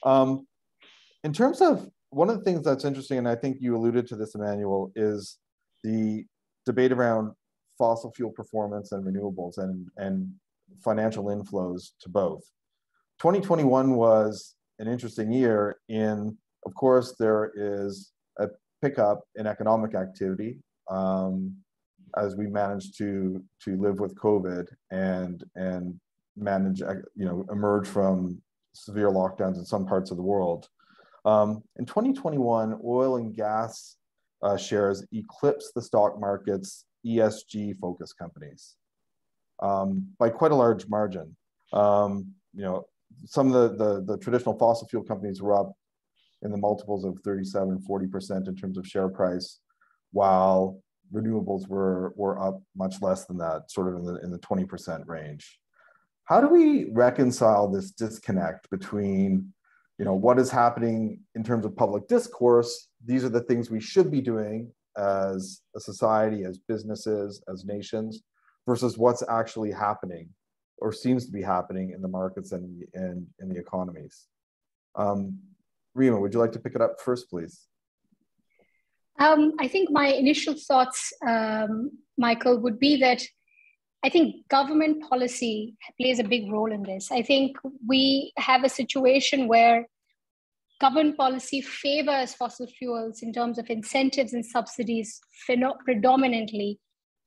Speaker 3: Um, in terms of one of the things that's interesting, and I think you alluded to this, Emmanuel, is the debate around fossil fuel performance and renewables and, and financial inflows to both. 2021 was an interesting year in, of course, there is a pickup in economic activity um, as we managed to to live with COVID and and manage, you know, emerge from severe lockdowns in some parts of the world. Um, in 2021, oil and gas uh, shares eclipsed the stock market's ESG focused companies um, by quite a large margin. Um, you know, some of the, the, the traditional fossil fuel companies were up in the multiples of 37, 40% in terms of share price, while renewables were, were up much less than that, sort of in the, in the 20% range. How do we reconcile this disconnect between you know, what is happening in terms of public discourse? These are the things we should be doing as a society, as businesses, as nations, versus what's actually happening or seems to be happening in the markets and, and in the economies. Um, Reema, would you like to pick it up first, please?
Speaker 2: Um, I think my initial thoughts, um, Michael, would be that I think government policy plays a big role in this. I think we have a situation where government policy favors fossil fuels in terms of incentives and subsidies predominantly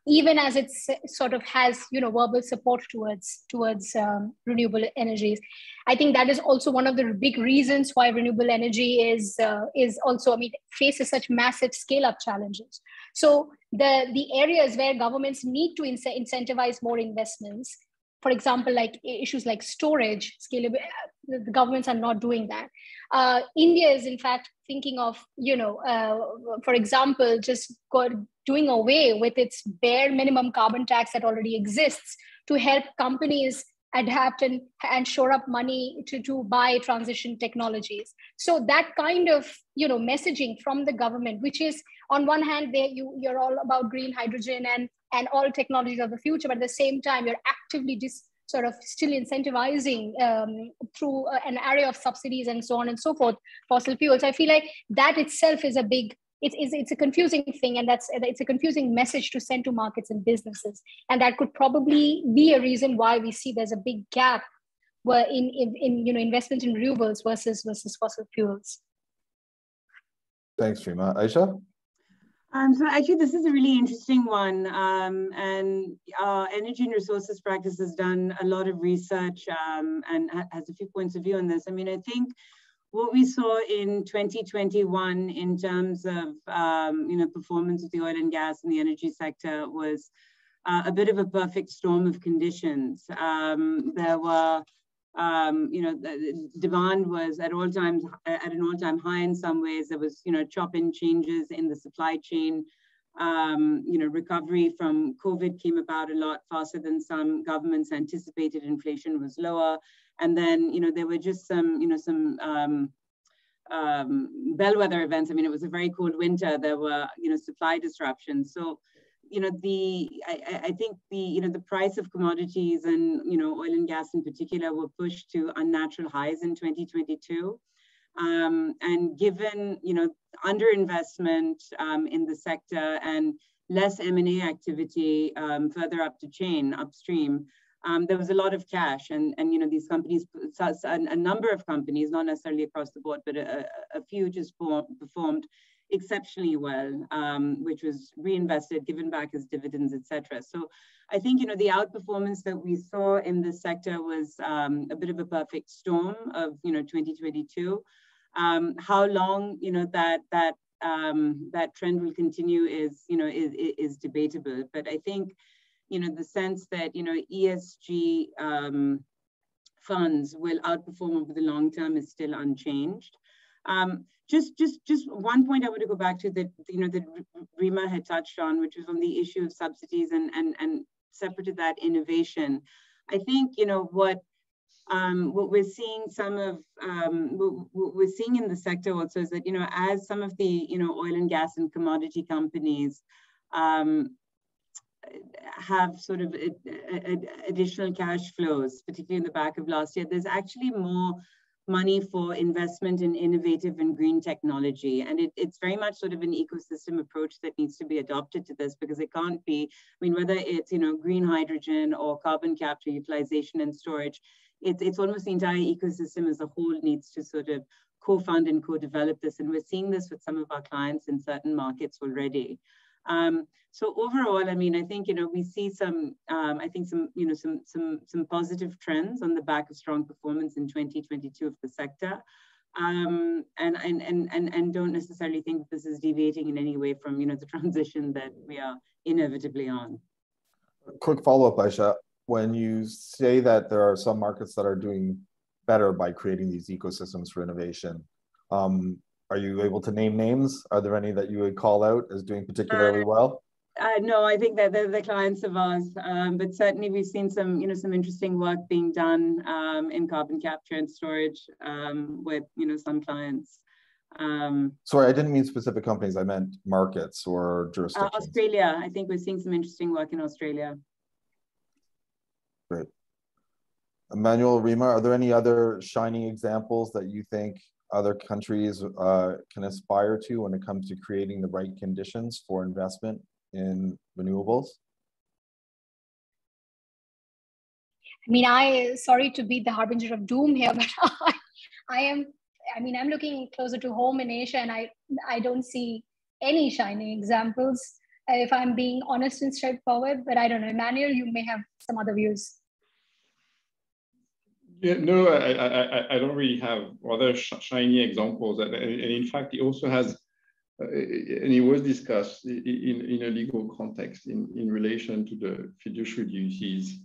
Speaker 2: even as it sort of has you know verbal support towards towards um, renewable energies i think that is also one of the big reasons why renewable energy is uh, is also i mean faces such massive scale up challenges so the the areas where governments need to incentivize more investments for example, like issues like storage, scalable, the governments are not doing that. Uh, India is in fact thinking of, you know, uh, for example, just doing away with its bare minimum carbon tax that already exists to help companies adapt and, and shore up money to, to buy transition technologies. So that kind of, you know, messaging from the government, which is on one hand, there you, you're all about green hydrogen and and all technologies of the future, but at the same time, you're actively just sort of still incentivizing um, through uh, an array of subsidies and so on and so forth fossil fuels. I feel like that itself is a big it's, it's, it's a confusing thing and that's it's a confusing message to send to markets and businesses and that could probably be a reason why we see there's a big gap where in, in, in you know investment in renewables versus versus fossil fuels
Speaker 3: thanks Reema. Ayesha
Speaker 4: um, so actually, this is a really interesting one, um, and uh, Energy and Resources Practice has done a lot of research um, and ha has a few points of view on this. I mean, I think what we saw in 2021 in terms of um, you know performance of the oil and gas and the energy sector was uh, a bit of a perfect storm of conditions. Um, there were um, you know, demand was at all times at an all-time high in some ways. There was, you know, chop-in changes in the supply chain. Um, you know, recovery from COVID came about a lot faster than some governments anticipated. Inflation was lower, and then, you know, there were just some, you know, some um, um, bellwether events. I mean, it was a very cold winter. There were, you know, supply disruptions. So you know the I, I, think the you know the price of commodities and you know oil and gas in particular were pushed to unnatural highs in 2022 um, and given you know underinvestment um, in the sector and less M&A activity um, further up the chain upstream um, there was a lot of cash and and you know these companies a, number of companies not necessarily across the board but a, a few just performed exceptionally well, um, which was reinvested, given back as dividends, etc. So I think you know the outperformance that we saw in this sector was um, a bit of a perfect storm of you know 2022. Um, how long you know that that um, that trend will continue is you know is, is debatable, but I think you know the sense that you know ESG um, funds will outperform over the long term is still unchanged. Um, just, just, just one point I want to go back to that, you know, that Reema had touched on, which was on the issue of subsidies and, and, and separate to that innovation. I think, you know, what um, what we're seeing some of um, what, we're seeing in the sector also is that you know as some of the you know oil and gas and commodity companies um, have sort of a, a, additional cash flows, particularly in the back of last year, there's actually more money for investment in innovative and green technology. And it, it's very much sort of an ecosystem approach that needs to be adopted to this because it can't be, I mean, whether it's, you know, green hydrogen or carbon capture, utilization and storage, it's, it's almost the entire ecosystem as a whole needs to sort of co-fund and co-develop this. And we're seeing this with some of our clients in certain markets already. Um, so overall, I mean, I think you know we see some, um, I think some, you know, some some some positive trends on the back of strong performance in 2022 of the sector. um, and, and, and, and, and don't necessarily think this is deviating in any way from, you know, the transition that we are inevitably on.
Speaker 3: Quick follow-up, Ayesha. When you say that there are some markets that are doing better by creating these ecosystems for innovation, um, are you able to name names? Are there any that you would call out as doing particularly uh, well?
Speaker 4: Uh, no, I think that they're the clients of ours, um, but certainly we've seen some, you know, some interesting work being done um, in carbon capture and storage um, with, you know, some clients. Um,
Speaker 3: Sorry, I didn't mean specific companies. I meant markets or uh, jurisdictions.
Speaker 4: Uh, Australia, I think we're seeing some interesting work in Australia.
Speaker 3: Great. Emmanuel, Reema, are there any other shining examples that you think other countries uh, can aspire to when it comes to creating the right conditions for investment in renewables?
Speaker 2: I mean, I sorry to be the harbinger of doom here, but I, I am. I mean, I'm looking closer to home in Asia, and I I don't see any shining examples. If I'm being honest and straightforward, but I don't know, Emmanuel, you may have some other views.
Speaker 5: Yeah, no, I, I, I don't really have other sh shiny examples. And, in fact, it also has, uh, and it was discussed in, in a legal context in, in relation to the fiduciary duties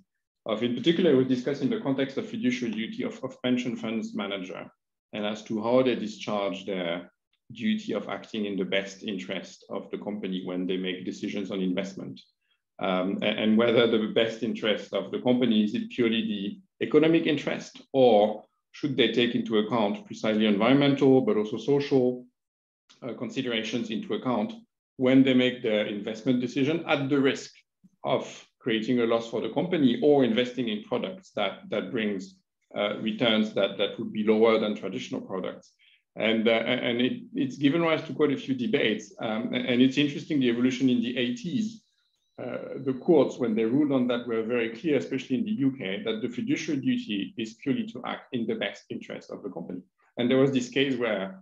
Speaker 5: of, in particular, it was discussed in the context of fiduciary duty of, of pension funds manager and as to how they discharge their duty of acting in the best interest of the company when they make decisions on investment. Um, and, and whether the best interest of the company is it purely the economic interest, or should they take into account precisely environmental, but also social uh, considerations into account when they make their investment decision at the risk of creating a loss for the company or investing in products that, that brings uh, returns that, that would be lower than traditional products. And, uh, and it, it's given rise to quite a few debates. Um, and it's interesting, the evolution in the 80s uh, the courts, when they ruled on that, were very clear, especially in the UK, that the fiduciary duty is purely to act in the best interest of the company. And there was this case where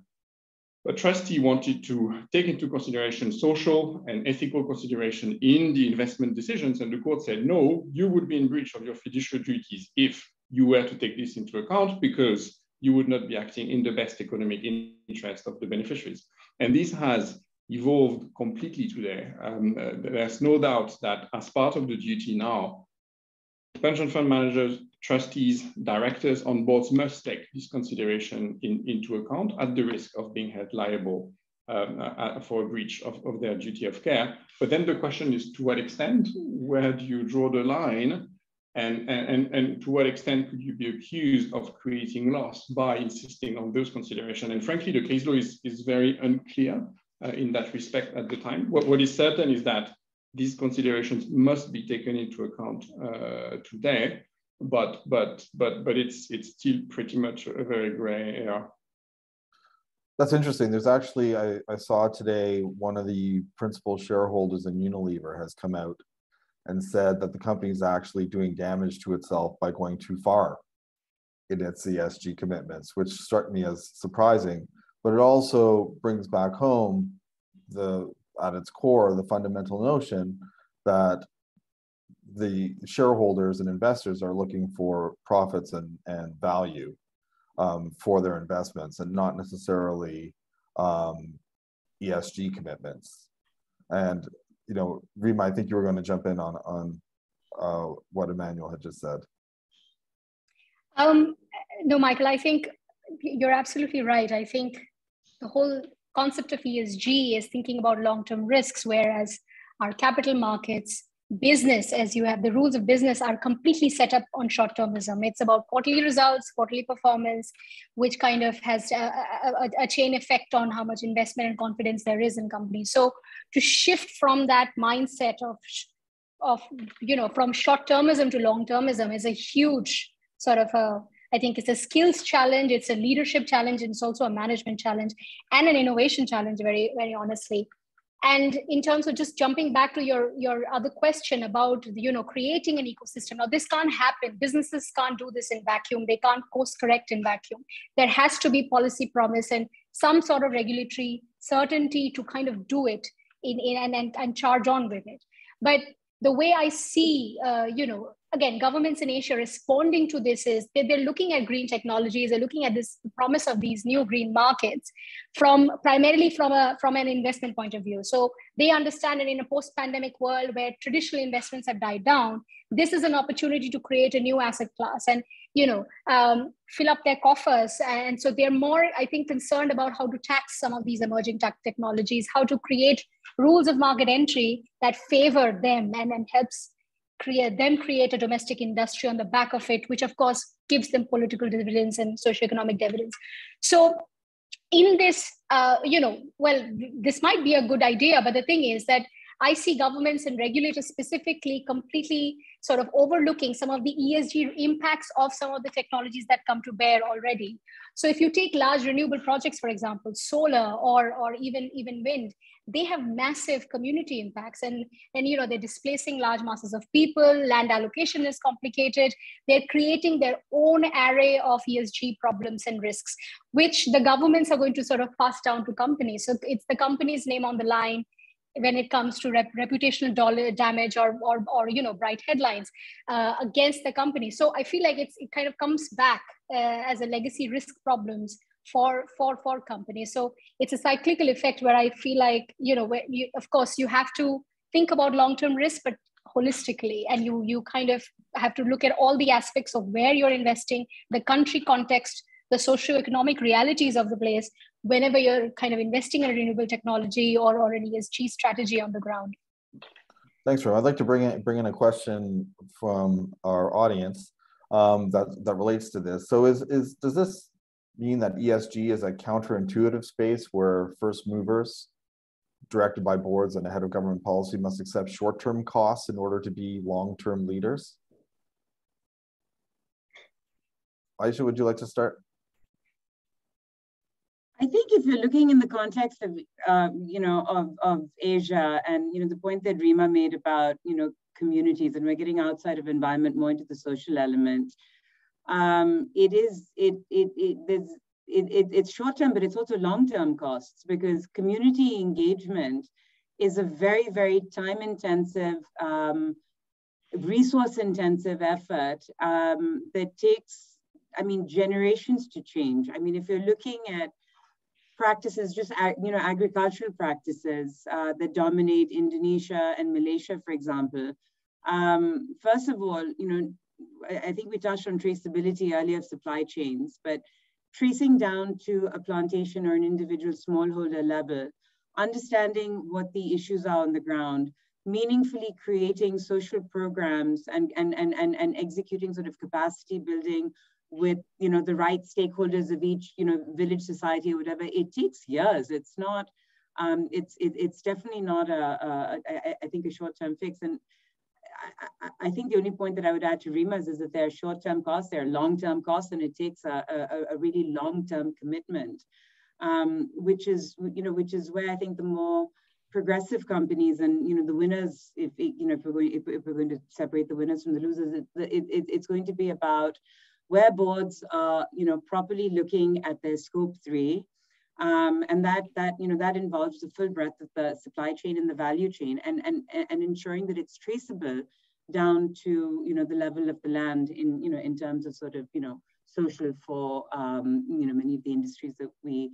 Speaker 5: a trustee wanted to take into consideration social and ethical consideration in the investment decisions, and the court said, no, you would be in breach of your fiduciary duties if you were to take this into account because you would not be acting in the best economic interest of the beneficiaries. And this has evolved completely today. Um, uh, there's no doubt that as part of the duty now, pension fund managers, trustees, directors on boards must take this consideration in, into account at the risk of being held liable um, uh, uh, for a breach of, of their duty of care. But then the question is to what extent, where do you draw the line? And, and, and to what extent could you be accused of creating loss by insisting on those considerations? And frankly, the case law is, is very unclear uh, in that respect at the time. What, what is certain is that these considerations must be taken into account uh, today, but but but but it's it's still pretty much a very gray area.
Speaker 3: That's interesting. There's actually I, I saw today one of the principal shareholders in Unilever has come out and said that the company is actually doing damage to itself by going too far in its ESG commitments, which struck me as surprising but it also brings back home the at its core the fundamental notion that the shareholders and investors are looking for profits and, and value um, for their investments and not necessarily um, ESG commitments. And, you know, Reema, I think you were going to jump in on, on uh, what Emmanuel had just said.
Speaker 2: Um, no, Michael, I think you're absolutely right. I think the whole concept of ESG is thinking about long-term risks, whereas our capital markets, business, as you have the rules of business are completely set up on short-termism. It's about quarterly results, quarterly performance, which kind of has a, a, a, chain effect on how much investment and confidence there is in companies. So to shift from that mindset of, of you know, from short-termism to long-termism is a huge sort of a I think it's a skills challenge, it's a leadership challenge, and it's also a management challenge and an innovation challenge, very, very honestly. And in terms of just jumping back to your, your other question about you know creating an ecosystem, now this can't happen. Businesses can't do this in vacuum. They can't course correct in vacuum. There has to be policy promise and some sort of regulatory certainty to kind of do it in, in and, and, and charge on with it. But the way I see, uh, you know, again, governments in Asia responding to this is that they're looking at green technologies, they're looking at this promise of these new green markets from primarily from a from an investment point of view. So they understand that in a post-pandemic world where traditional investments have died down, this is an opportunity to create a new asset class and you know um, fill up their coffers. And so they're more, I think, concerned about how to tax some of these emerging tech technologies, how to create rules of market entry that favor them and, and helps create them create a domestic industry on the back of it, which of course gives them political dividends and socioeconomic dividends. So in this, uh, you know, well, this might be a good idea, but the thing is that I see governments and regulators specifically completely sort of overlooking some of the ESG impacts of some of the technologies that come to bear already. So if you take large renewable projects, for example, solar or, or even, even wind, they have massive community impacts. And, and you know they're displacing large masses of people. Land allocation is complicated. They're creating their own array of esg problems and risks which the governments are going to sort of pass down to companies. So it's the company's name on the line when it comes to rep- reputational dollar damage or, or, or you know bright headlines uh, against the company. So i feel like it's, it kind of comes back uh, as a legacy risk problems for for for companies so it's a cyclical effect where i feel like you know where you, of course you have to think about long term risk but holistically and you you kind of have to look at all the aspects of where you're investing the country context the socio-economic realities of the place whenever you're kind of investing in a renewable technology or, or an ESG strategy on the ground.
Speaker 3: Thanks, Ro. I'd like to bring in, bring in a question from our audience um, that, that relates to this. So is, is, does this mean that ESG is a counterintuitive space where first movers directed by boards and ahead of government policy must accept short-term costs in order to be long-term leaders? Ayesha, would you like to start?
Speaker 4: I think if you're looking in the context of, uh, you know, of, of Asia and, you know, the point that Reema made about, you know, communities and we're getting outside of environment more into the social element, um, it is, it, it, it, there's, it, it, it's short term, but it's also long term costs because community engagement is a very, very time intensive, um, resource intensive effort um, that takes, I mean, generations to change. I mean, if you're looking at practices, just you know, agricultural practices uh, that dominate Indonesia and Malaysia, for example. Um, first of all, you know, I, think we touched on traceability earlier of supply chains, but tracing down to a plantation or an individual smallholder level, understanding what the issues are on the ground, meaningfully creating social programs and, and, and, and, and executing sort of capacity building with you know the right stakeholders of each you know village society or whatever it takes years. It's not um, it's it, it's definitely not a, a, a I think a short-term fix. And I, I, think the only point that I would add to Reema's is that there are short-term costs, there are long-term costs, and it takes a, a, a really long-term commitment, um, which is you know which is where I think the more progressive companies and you know the winners, if you know if we're going if, if we're going to separate the winners from the losers, it, it, it, it's going to be about where boards are, you know, properly looking at their scope three, um, and that that you know that involves the full breadth of the supply chain and the value chain, and and and ensuring that it's traceable down to you know the level of the land in you know in terms of sort of you know social for um, you know many of the industries that we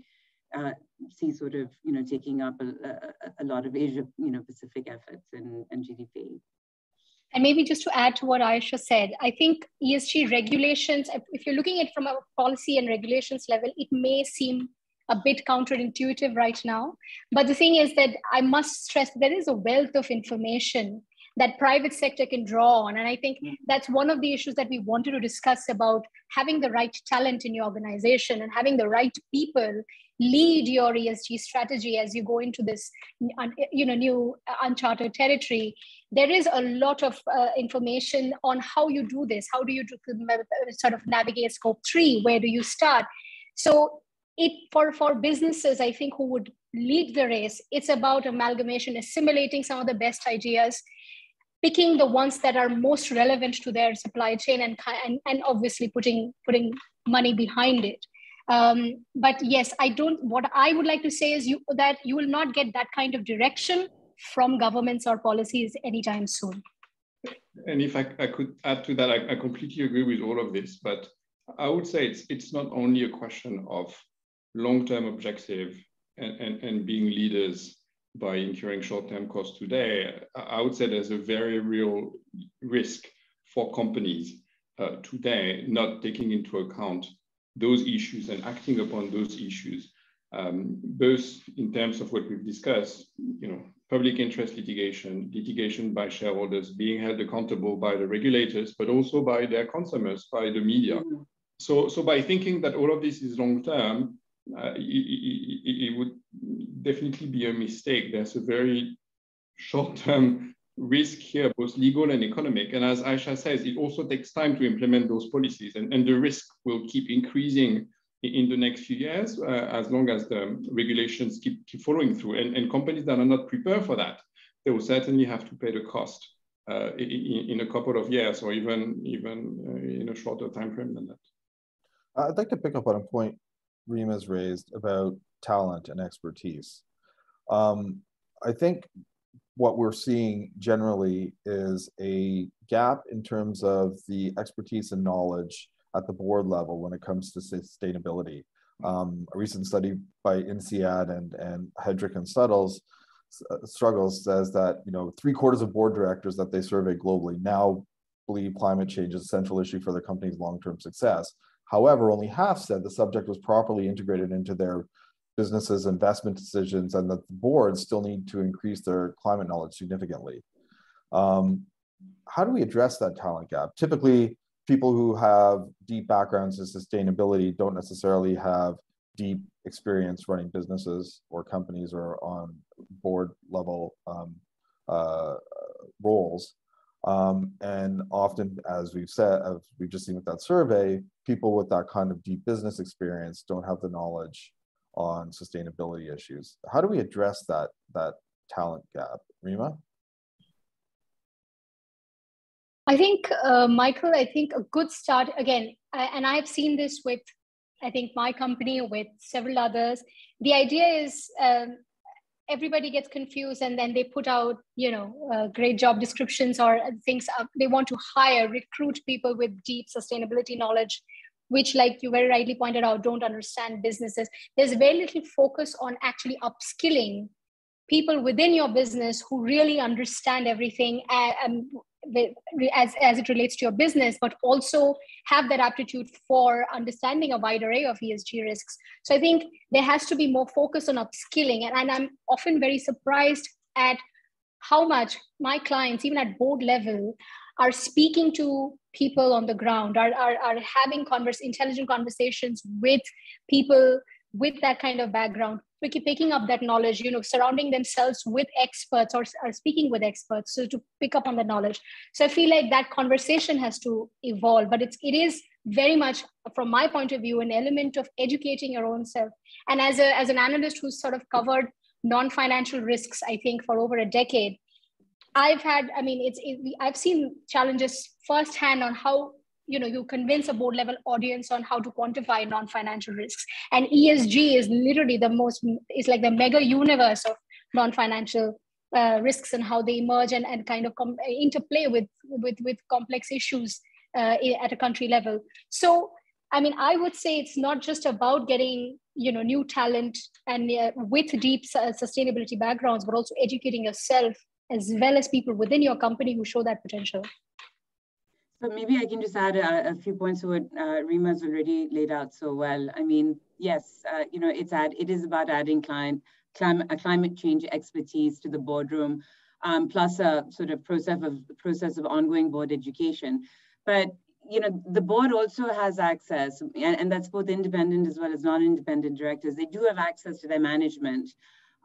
Speaker 4: uh, see sort of you know taking up a, a, a lot of Asia you know Pacific efforts and, and GDP.
Speaker 2: And maybe just to add to what Ayesha said, I think ESG regulations, if you're looking at it from a policy and regulations level, it may seem a bit counterintuitive right now. But the thing is that I must stress there is a wealth of information that private sector can draw on. And I think mm. that's one of the issues that we wanted to discuss about having the right talent in your organization and having the right people lead your ESG strategy as you go into this you know, new uncharted territory. There is a lot of uh, information on how you do this. How do you do, sort of navigate scope three? Where do you start? So it for, for businesses, I think, who would lead the race, it's about amalgamation, assimilating some of the best ideas, picking the ones that are most relevant to their supply chain and, and, and obviously putting, putting money behind it. Um, but yes, I don't. What I would like to say is you that you will not get that kind of direction from governments or policies anytime soon.
Speaker 5: and if I, I could add to that, I, I completely agree with all of this, but I would say it's, it's not only a question of long-term objective and, and, and being leaders by incurring short-term costs today. I would say there's a very real risk for companies uh, today not taking into account those issues and acting upon those issues, um, both in terms of what we've discussed, you know, public interest litigation, litigation by shareholders being held accountable by the regulators, but also by their consumers, by the media. Mm -hmm. So, so by thinking that all of this is long term, uh, it, it, it, would definitely be a mistake. There's a very short term risk here, both legal and economic. And as Ayesha says, it also takes time to implement those policies, and, and the risk will keep increasing in the next few years uh, as long as the regulations keep, keep following through. And, and companies that are not prepared for that, they will certainly have to pay the cost uh, in, in, a couple of years or even, even uh, in a shorter time frame than that.
Speaker 3: I'd like to pick up on a point Reema's raised about talent and expertise. Um, I think what we're seeing generally is a gap in terms of the expertise and knowledge at the board level when it comes to sustainability. Um, a recent study by INSEAD and, and Heidrick and Suttles struggles says that you know three quarters of board directors that they survey globally now believe climate change is a central issue for their company's long-term success. However, only half said the subject was properly integrated into their businesses' investment decisions and that the boards still need to increase their climate knowledge significantly. Um, how do we address that talent gap? Typically, people who have deep backgrounds in sustainability don't necessarily have deep experience running businesses or companies or on board level um, uh, roles. Um, and often, as we've said, as we've just seen with that survey, people with that kind of deep business experience don't have the knowledge on sustainability issues. How do we address that that talent gap, Reema?
Speaker 2: I think, uh, Michael, I think a good start again, and I've seen this with, I think my company with several others. The idea is um, everybody gets confused and then they put out you know uh, great job descriptions or things uh, they want to hire recruit people with deep sustainability knowledge which like you very rightly pointed out don't understand businesses. There's very little focus on actually upskilling people within your business who really understand everything and, as, as it relates to your business, but also have that aptitude for understanding a wide array of ESG risks. So I think there has to be more focus on upskilling. And, and I'm often very surprised at how much my clients, even at board level, are speaking to people on the ground, are, are, are having converse, intelligent conversations with people with that kind of background picking up that knowledge you know surrounding themselves with experts or, or speaking with experts so to pick up on the knowledge. So i feel like that conversation has to evolve but it's it is very much from my point of view an element of educating your own self. And as a as an analyst who's sort of covered non-financial risks i think for over a decade i've had i mean it's it, i've seen challenges firsthand on how you know you convince a board level audience on how to quantify non-financial risks. And esg is literally the most is like the mega universe of non-financial uh, risks and how they emerge and, and kind of com- interplay with with with complex issues uh, at a country level. So i mean i would say it's not just about getting you know new talent and uh, with deep sustainability backgrounds but also educating yourself as well as people within your company who show that potential
Speaker 4: so maybe I can just add a, a few points to what uh, Reema's already laid out so well. I mean, yes, uh, you know, it's add, it is about adding client, climate, climate change expertise to the boardroom, um, plus a sort of process of process of ongoing board education. But you know, the board also has access, and, and that's both independent as well as non-independent directors. They do have access to their management,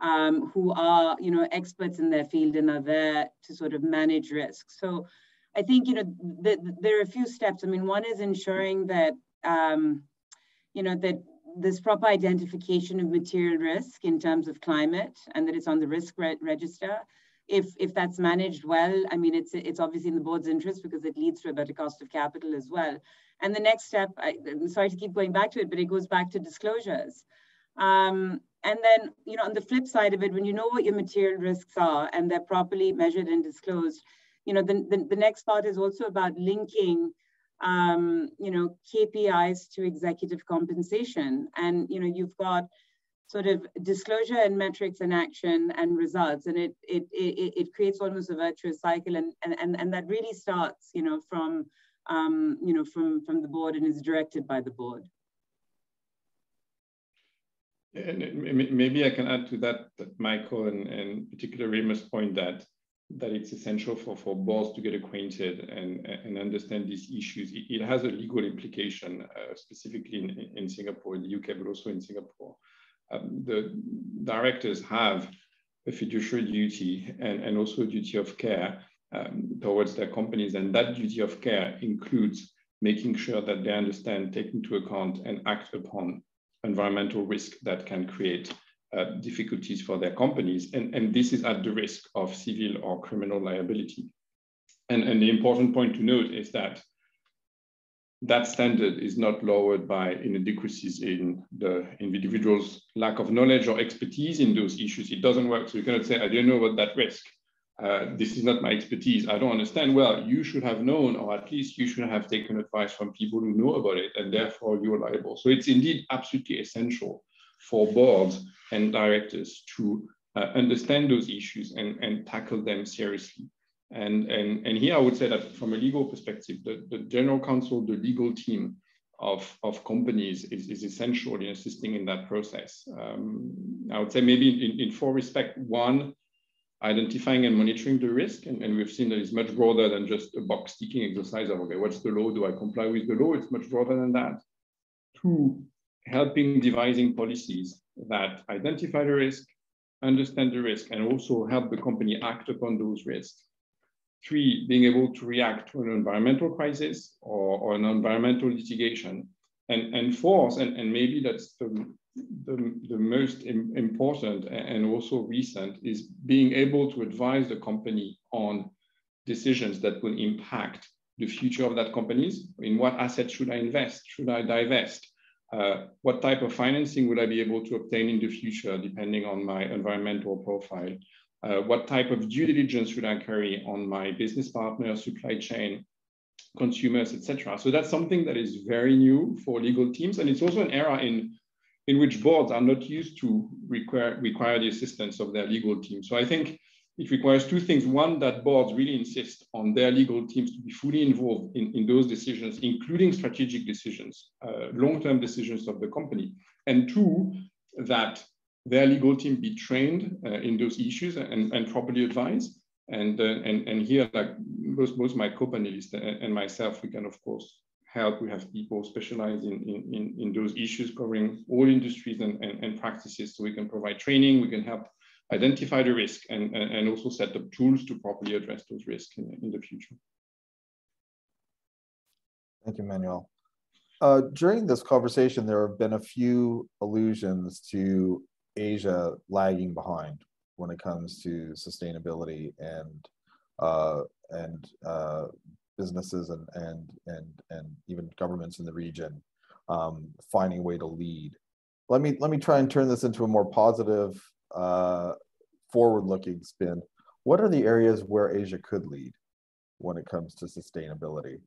Speaker 4: um, who are you know experts in their field and are there to sort of manage risk. So I think, you know, the, the, there are a few steps. I mean, one is ensuring that, um, you know, that this proper identification of material risk in terms of climate and that it's on the risk re register. If, if that's managed well, I mean, it's, it's obviously in the board's interest because it leads to a better cost of capital as well. And the next step, I, am sorry to keep going back to it, but it goes back to disclosures. Um, and then, you know, on the flip side of it, when you know what your material risks are and they're properly measured and disclosed, you know, the, the, the next part is also about linking um, you know, KPIs to executive compensation. And, you know, you've got sort of disclosure and metrics and action and results. And it, it, it, it creates almost a virtuous cycle. And, and, and, and that really starts, you know, from, um, you know, from, from the board and is directed by the board.
Speaker 5: And maybe I can add to that, that Michael and, and particularly Reema's point that that it's essential for, for boards to get acquainted and, and understand these issues. It, has a legal implication, uh, specifically in, in Singapore, in the UK, but also in Singapore. Um, the directors have a fiduciary duty and, and also a duty of care um, towards their companies. And that duty of care includes making sure that they understand, take into account, and act upon environmental risk that can create uh, difficulties for their companies. And, and this is at the risk of civil or criminal liability. And, and the important point to note is that that standard is not lowered by inadequacies in the individual's lack of knowledge or expertise in those issues. It doesn't work. So you cannot say, I don't know about that risk. Uh, this is not my expertise. I don't understand. Well, you should have known, or at least you should have taken advice from people who know about it, and therefore you're liable. So it's indeed absolutely essential for boards and directors to uh, understand those issues and, and tackle them seriously. And, and, and here I would say that from a legal perspective, the, the general counsel, the legal team of, of companies is, is essential in assisting in that process. Um, I would say maybe in, in four respects. One, identifying and monitoring the risk. And, and we've seen that it's much broader than just a box ticking exercise of, okay, what's the law? Do I comply with the law? It's much broader than that. Two, helping devising policies that identify the risk, understand the risk, and also help the company act upon those risks. Three, being able to react to an environmental crisis or, or an environmental litigation. And, and fourth, and, and maybe that's the, the, the most important and also recent, is being able to advise the company on decisions that will impact the future of that companies. In what assets should I invest? Should I divest? Uh, what type of financing would I be able to obtain in the future, depending on my environmental profile? Uh, what type of due diligence should I carry on my business partner, supply chain, consumers, etc. So that's something that is very new for legal teams, and it's also an era in in which boards are not used to require require the assistance of their legal team. So I think it requires two things. One, that boards really insist on their legal teams to be fully involved in, in those decisions, including strategic decisions, uh, long-term decisions of the company. And two, that their legal team be trained uh, in those issues and, and properly advised. And, uh, and, and here, like most, most my co-panelists and myself, we can, of course, help. We have people specialized in, in, in, those issues covering all industries and, and, and practices. So we can provide training, we can help identify the risk and, and also set up tools to properly address those risks in, in the future.
Speaker 3: Thank you, Manuel. Uh, during this conversation, there have been a few allusions to Asia lagging behind when it comes to sustainability and uh, and uh, businesses and and and and even governments in the region um, finding a way to lead. Let me let me try and turn this into a more positive uh, forward-looking spin, what are the areas where Asia could lead when it comes to sustainability?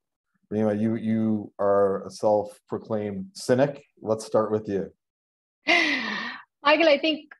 Speaker 3: Reema, you you are a self-proclaimed cynic. Let's start with you.
Speaker 2: Michael, I think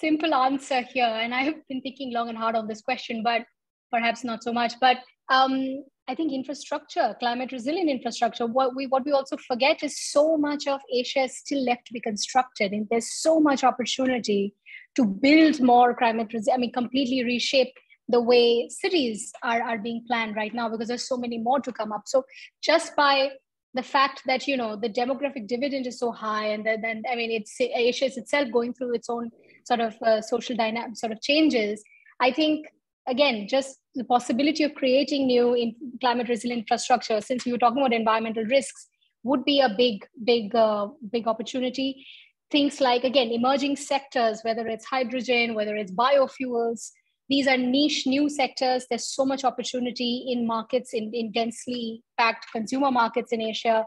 Speaker 2: simple answer here, and I have been thinking long and hard on this question, but perhaps not so much. But um, I think infrastructure, climate resilient infrastructure. What we what we also forget is so much of Asia is still left to be constructed, and there's so much opportunity to build more climate I mean, completely reshape the way cities are, are being planned right now because there's so many more to come up. So just by the fact that you know the demographic dividend is so high, and then, then I mean, it's Asia is itself going through its own sort of uh, social dynamic sort of changes. I think again, just the possibility of creating new in climate resilient infrastructure, since we were talking about environmental risks, would be a big, big, uh, big opportunity things like again emerging sectors whether it's hydrogen whether it's biofuels these are niche new sectors. There's so much opportunity in markets in, in densely packed consumer markets in asia.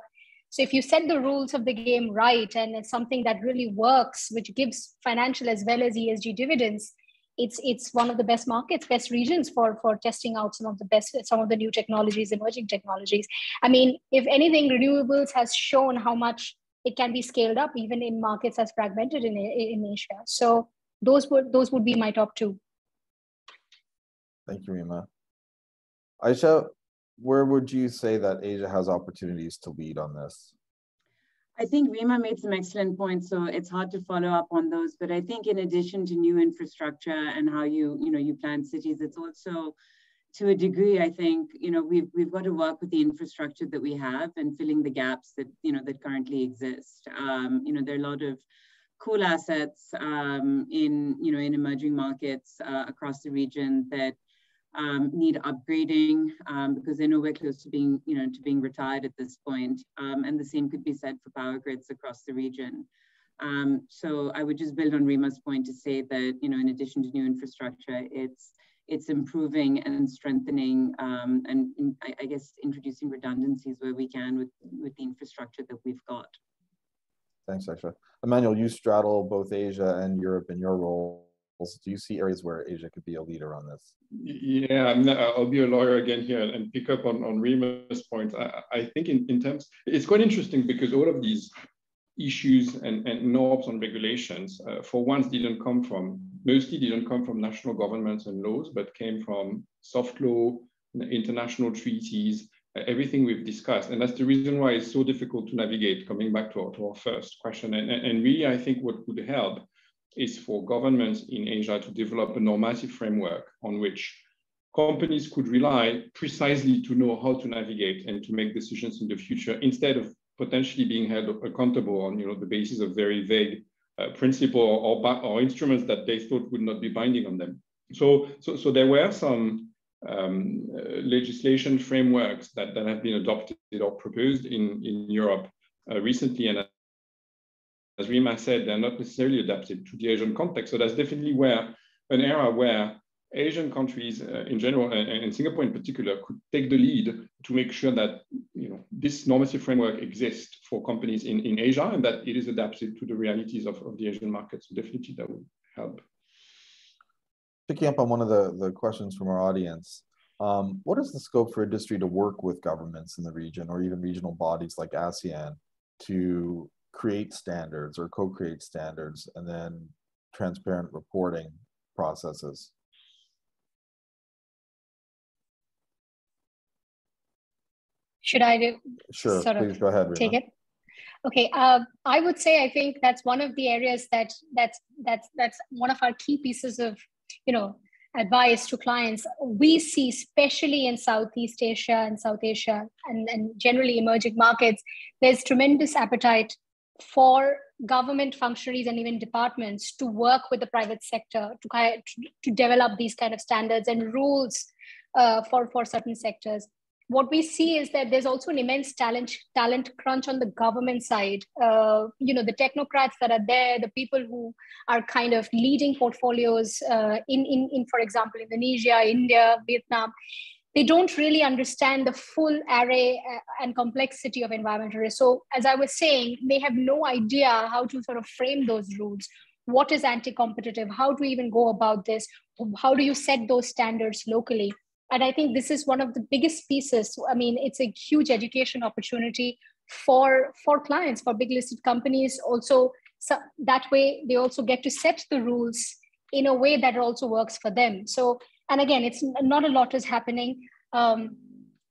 Speaker 2: So if you set the rules of the game right and it's something that really works which gives financial as well as esg dividends it's it's one of the best markets best regions for for testing out some of the best some of the new technologies emerging technologies. I mean if anything renewables has shown how much it can be scaled up even in markets as fragmented in, in asia. So those would those would be my top two.
Speaker 3: Thank you Reema. Ayesha where would you say that asia has opportunities to lead on this?
Speaker 4: I think Reema made some excellent points, so it's hard to follow up on those. But I think in addition to new infrastructure and how you, you know, you plan cities, it's also to a degree, I think, you know, we've, we've got to work with the infrastructure that we have and filling the gaps that, you know, that currently exist. Um, you know, there are a lot of coal assets um, in, you know, in emerging markets uh, across the region that um, need upgrading um, because they're nowhere close to being, you know, to being retired at this point. Um, and the same could be said for power grids across the region. Um, so I would just build on Reema's point to say that, you know, in addition to new infrastructure, it's it's improving and strengthening um, and in, I, I, guess introducing redundancies where we can with, with the infrastructure that we've got.
Speaker 3: Thanks, Ayesha. Emmanuel, you straddle both Asia and Europe in your role do you see areas where Asia could be a leader on this?
Speaker 5: Yeah, i will be a lawyer again here and pick up on, on Reema's point. I, I think in, in terms, it's quite interesting because all of these issues and, and norms and regulations, uh, for once didn't come from, mostly didn't come from national governments and laws, but came from soft law, international treaties, uh, everything we've discussed. And that's the reason why it's so difficult to navigate, coming back to our, to our first question. And, and really, I think what would help is for governments in Asia to develop a normative framework on which companies could rely precisely to know how to navigate and to make decisions in the future instead of potentially being held accountable on you know, the basis of very vague uh, principle or, or, instruments that they thought would not be binding on them. So, so, so there were some um, uh, legislation frameworks that, that have been adopted or proposed in, in Europe uh, recently, and as Reema said, they're not necessarily adapted to the Asian context. So that's definitely where an era where Asian countries uh, in general, and, and, Singapore in particular, could take the lead to make sure that you know this normative framework exists for companies in, in Asia and that it is adapted to the realities of, of the Asian market. So definitely that would help.
Speaker 3: Picking up on one of the, the questions from our audience, um, what is the scope for industry to work with governments in the region or even regional bodies like ASEAN to create standards or co-create standards and then transparent reporting processes.
Speaker 2: Should I do?
Speaker 3: Sure, please go ahead.
Speaker 2: Take it. Okay, uh, I would say I think that's one of the areas that that's that's that's one of our key pieces of you know advice to clients. We see, especially in Southeast Asia and South Asia, and, and generally emerging markets, there's tremendous appetite for government functionaries and even departments to work with the private sector to, to develop these kind of standards and rules uh, for, for certain sectors. What we see is that there's also an immense talent talent crunch on the government side. Uh, you know, the technocrats that are there, the people who are kind of leading portfolios uh, in, in, in, for example, Indonesia, India, Vietnam, they don't really understand the full array uh, and complexity of environmental risk. So, as I was saying, they have no idea how to sort of frame those rules. What is anti competitive? How to even go about this? How do you set those standards locally? And I think this is one of the biggest pieces. I mean, it's a huge education opportunity for, for clients, for big listed companies. Also, so that way they also get to set the rules in a way that also works for them. So and again, it's not a lot is happening. Um,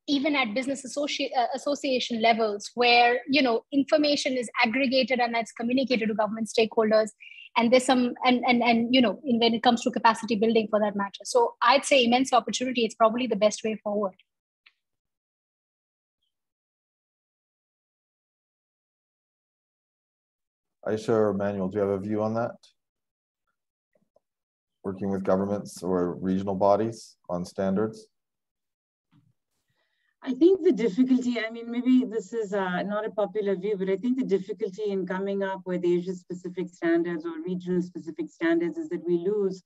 Speaker 2: even at business uh, association levels where you know information is aggregated and that's communicated to government stakeholders and there's some and and and you know in, when it comes to capacity building for that matter. So i'd say immense opportunity it's probably the best way forward.
Speaker 3: Ayesha or manuel do you have a view on that? Working with governments or regional bodies on standards?
Speaker 4: I think the difficulty, I mean, maybe this is uh, not a popular view, but I think the difficulty in coming up with Asia-specific standards or regional-specific standards is that we lose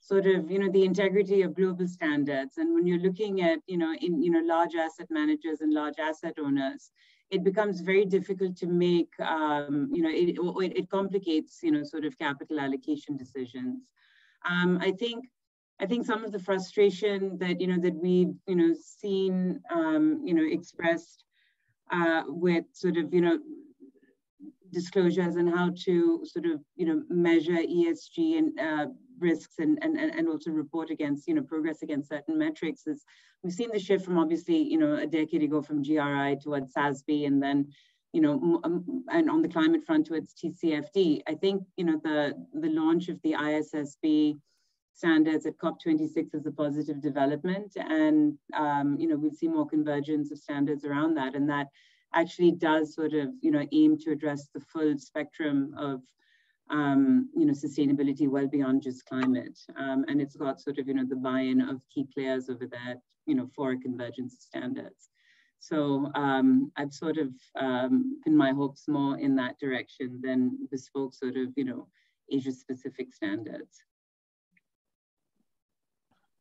Speaker 4: sort of, you know, the integrity of global standards. And when you're looking at, you know, in, you know, large asset managers and large asset owners, it becomes very difficult to make, um, you know, it, it, it complicates, you know, sort of capital allocation decisions. Um, I think I think some of the frustration that you know that we've you know seen um, you know expressed uh, with sort of you know disclosures and how to sort of you know measure ESG and uh, risks and, and and also report against you know progress against certain metrics is we've seen the shift from obviously you know a decade ago from GRI towards SASB and then you know and on the climate front towards TCFD. I think you know the the launch of the ISSB standards at COP26 is a positive development. And, um, you know, we'll see more convergence of standards around that. And that actually does sort of, you know, aim to address the full spectrum of, um, you know, sustainability well beyond just climate. Um, and it's got sort of, you know, the buy-in of key players over there, you know, for a convergence of standards. So um, I've sort of um, pinned my hopes more in that direction than bespoke sort of, you know, Asia specific standards.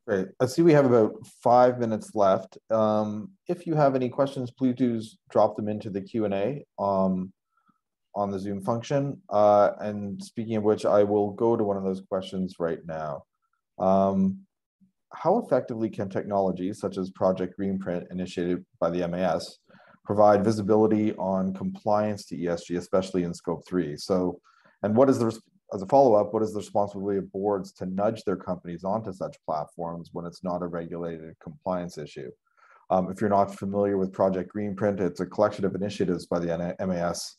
Speaker 3: Great. I see we have about five minutes left. Um, if you have any questions, please do drop them into the Q&A um, on the Zoom function. Uh, and speaking of which, I will go to one of those questions right now. Um, how effectively can technologies such as Project Greenprint initiated by the MAS provide visibility on compliance to ESG, especially in scope three? So, and what is the as a follow-up, what is the responsibility of boards to nudge their companies onto such platforms when it's not a regulated compliance issue? Um, if you're not familiar with Project Greenprint, it's a collection of initiatives by the MAS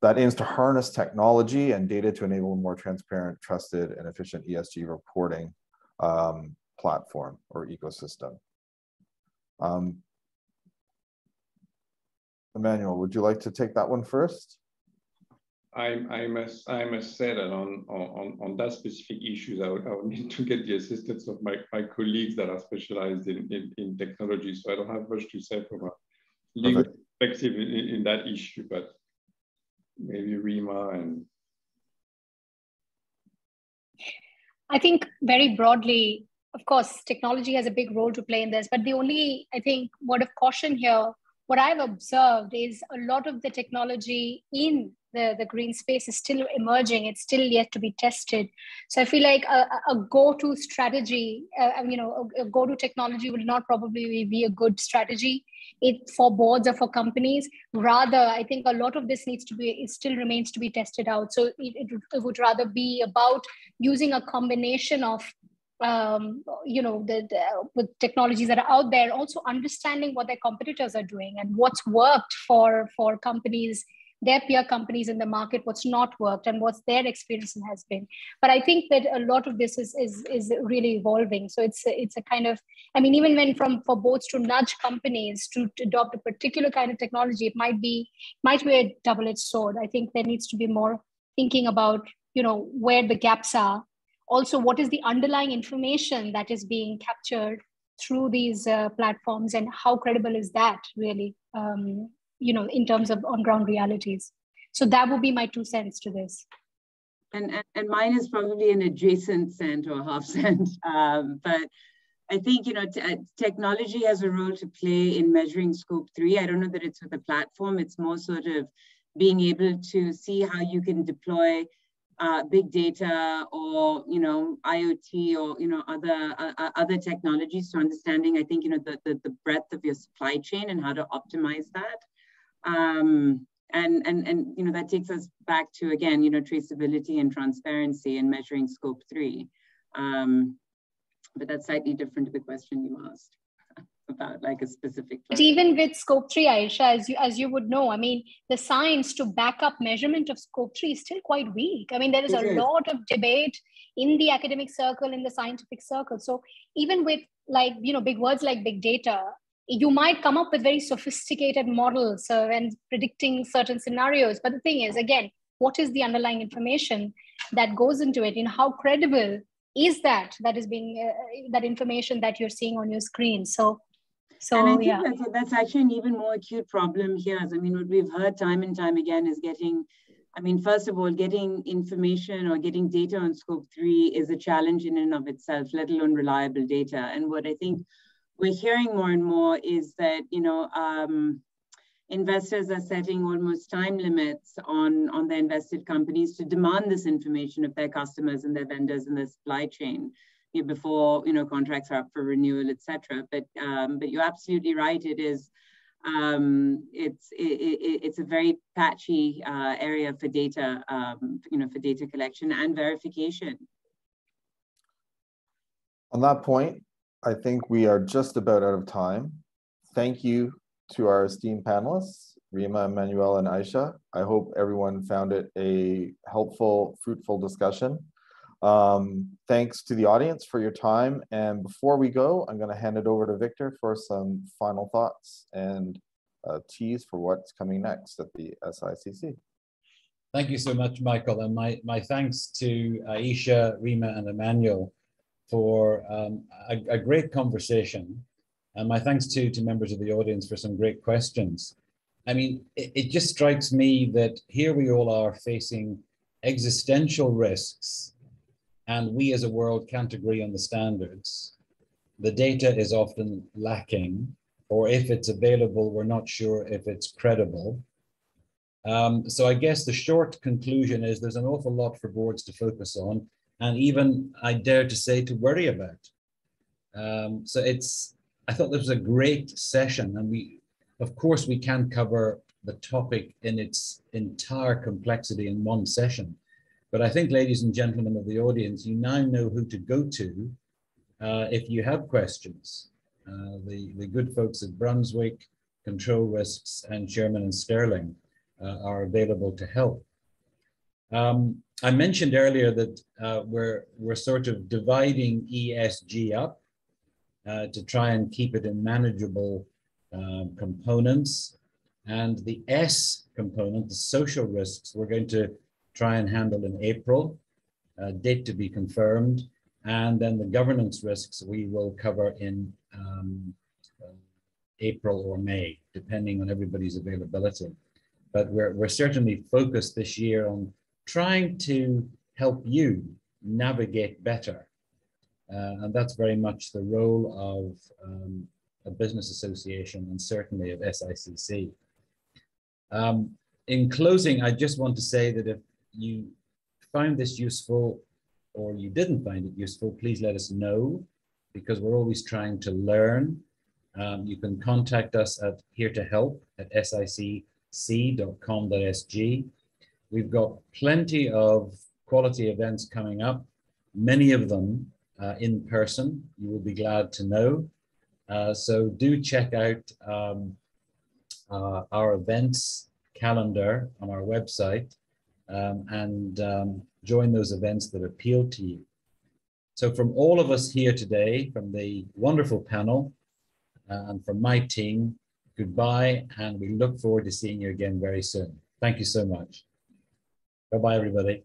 Speaker 3: that aims to harness technology and data to enable a more transparent, trusted, and efficient ESG reporting um, platform or ecosystem. Um, Emmanuel, would you like to take that one first?
Speaker 5: I, I must I must say that on on, on that specific issue, I would, I would need to get the assistance of my, my colleagues that are specialized in, in, in technology. So I don't have much to say from a legal Perfect. perspective in, in that issue, but maybe Reema and
Speaker 2: I think very broadly, of course, technology has a big role to play in this. But the only, I think, word of caution here, what I've observed is a lot of the technology in the, the green space is still emerging. It's still yet to be tested. So I feel like a, a go-to strategy, uh, you know, a, a go-to technology will not probably be a good strategy it for boards or for companies. Rather, I think a lot of this needs to be, it still remains to be tested out. So it, it, it would rather be about using a combination of um, you know the, the, with technologies that are out there also understanding what their competitors are doing and what's worked for for companies their peer companies in the market, what's not worked, and what's their experience has been. But I think that a lot of this is is, is really evolving. So it's a, it's a kind of, I mean, even when from for boards to nudge companies to, to adopt a particular kind of technology, it might be might be a double-edged sword. I think there needs to be more thinking about you know where the gaps are. Also, what is the underlying information that is being captured through these uh, platforms, and how credible is that really? Um, you know in terms of on ground realities so that would be my two cents to this
Speaker 4: and and, and mine is probably an adjacent cent or half cent um, but I think you know technology has a role to play in measuring scope three. I don't know that it's with a platform. It's more sort of being able to see how you can deploy uh, big data or you know IoT or you know other uh, uh, other technologies to understanding. I think you know the, the the breadth of your supply chain and how to optimize that. Um, and, and, and, you know, that takes us back to, again, you know, traceability and transparency and measuring scope three. Um, but that's slightly different to the question you asked about like a specific
Speaker 2: but even with scope 3 ayesha as you as you would know i mean the science to back up measurement of scope 3 is still quite weak. I mean there is a lot of debate in the academic circle in the scientific circle. So even with like you know big words like big data you might come up with very sophisticated models uh, and predicting certain scenarios. But the thing is again what is the underlying information that goes into it? And how credible is that that is being uh, that information that you're seeing on your screen? So so yeah.
Speaker 4: that's, that's, actually an even more acute problem here i mean what we've heard time and time again is getting i mean first of all getting information or getting data on scope 3 is a challenge in and of itself let alone reliable data. And what i think we're hearing more and more is that you know um, investors are setting almost time limits on, on their invested companies to demand this information of their customers and their vendors in the supply chain you know, before you know contracts are up for renewal, etc. But um, but you're absolutely right. It is um, it's it, it, it's a very patchy uh, area for data um, you know for data collection and verification.
Speaker 3: On that point, I think we are just about out of time. Thank you to our esteemed panelists, Reema, Emmanuel, and Ayesha. I hope everyone found it a helpful, fruitful discussion. Um, thanks to the audience for your time. And before we go, I'm going to hand it over to Victor for some final thoughts and uh, tease for what's coming next at the SICC.
Speaker 1: Thank you so much, Michael. And my, my thanks to Ayesha, Reema, and Emmanuel for um, a, a, great conversation. And my thanks to, to members of the audience for some great questions. I mean, it, it just strikes me that here we all are facing existential risks, and we as a world can't agree on the standards. The data is often lacking, or if it's available, we're not sure if it's credible. Um, so I guess the short conclusion is there's an awful lot for boards to focus on, and even I dare to say to worry about. Um, so it's, I thought this was a great session and we, of course, we can't cover the topic in its entire complexity in one session. But I think, ladies and gentlemen of the audience, you now know who to go to uh, if you have questions. Uh, the, the good folks at Brunswick, Control Risks, and Shearman and Sterling uh, are available to help. Um, I mentioned earlier that uh, we're, we're sort of dividing ESG up uh, to try and keep it in manageable um, components. And the S component, the social risks, we're going to try and handle in April, uh, date to be confirmed. And then the governance risks we will cover in um, April or May, depending on everybody's availability. But we're, we're certainly focused this year on trying to help you navigate better. Uh, and that's very much the role of um, a business association and certainly of SICC. Um, in closing, I just want to say that if you found this useful or you didn't find it useful, please let us know because we're always trying to learn. Um, you can contact us at here to help at sicc.com.sg We've got plenty of quality events coming up, many of them uh, in person, you will be glad to know. Uh, so do check out um, uh, our events calendar on our website um, and um, join those events that appeal to you. So from all of us here today, from the wonderful panel uh, and from my team, goodbye, and we look forward to seeing you again very soon. Thank you so much. Bye bye, everybody.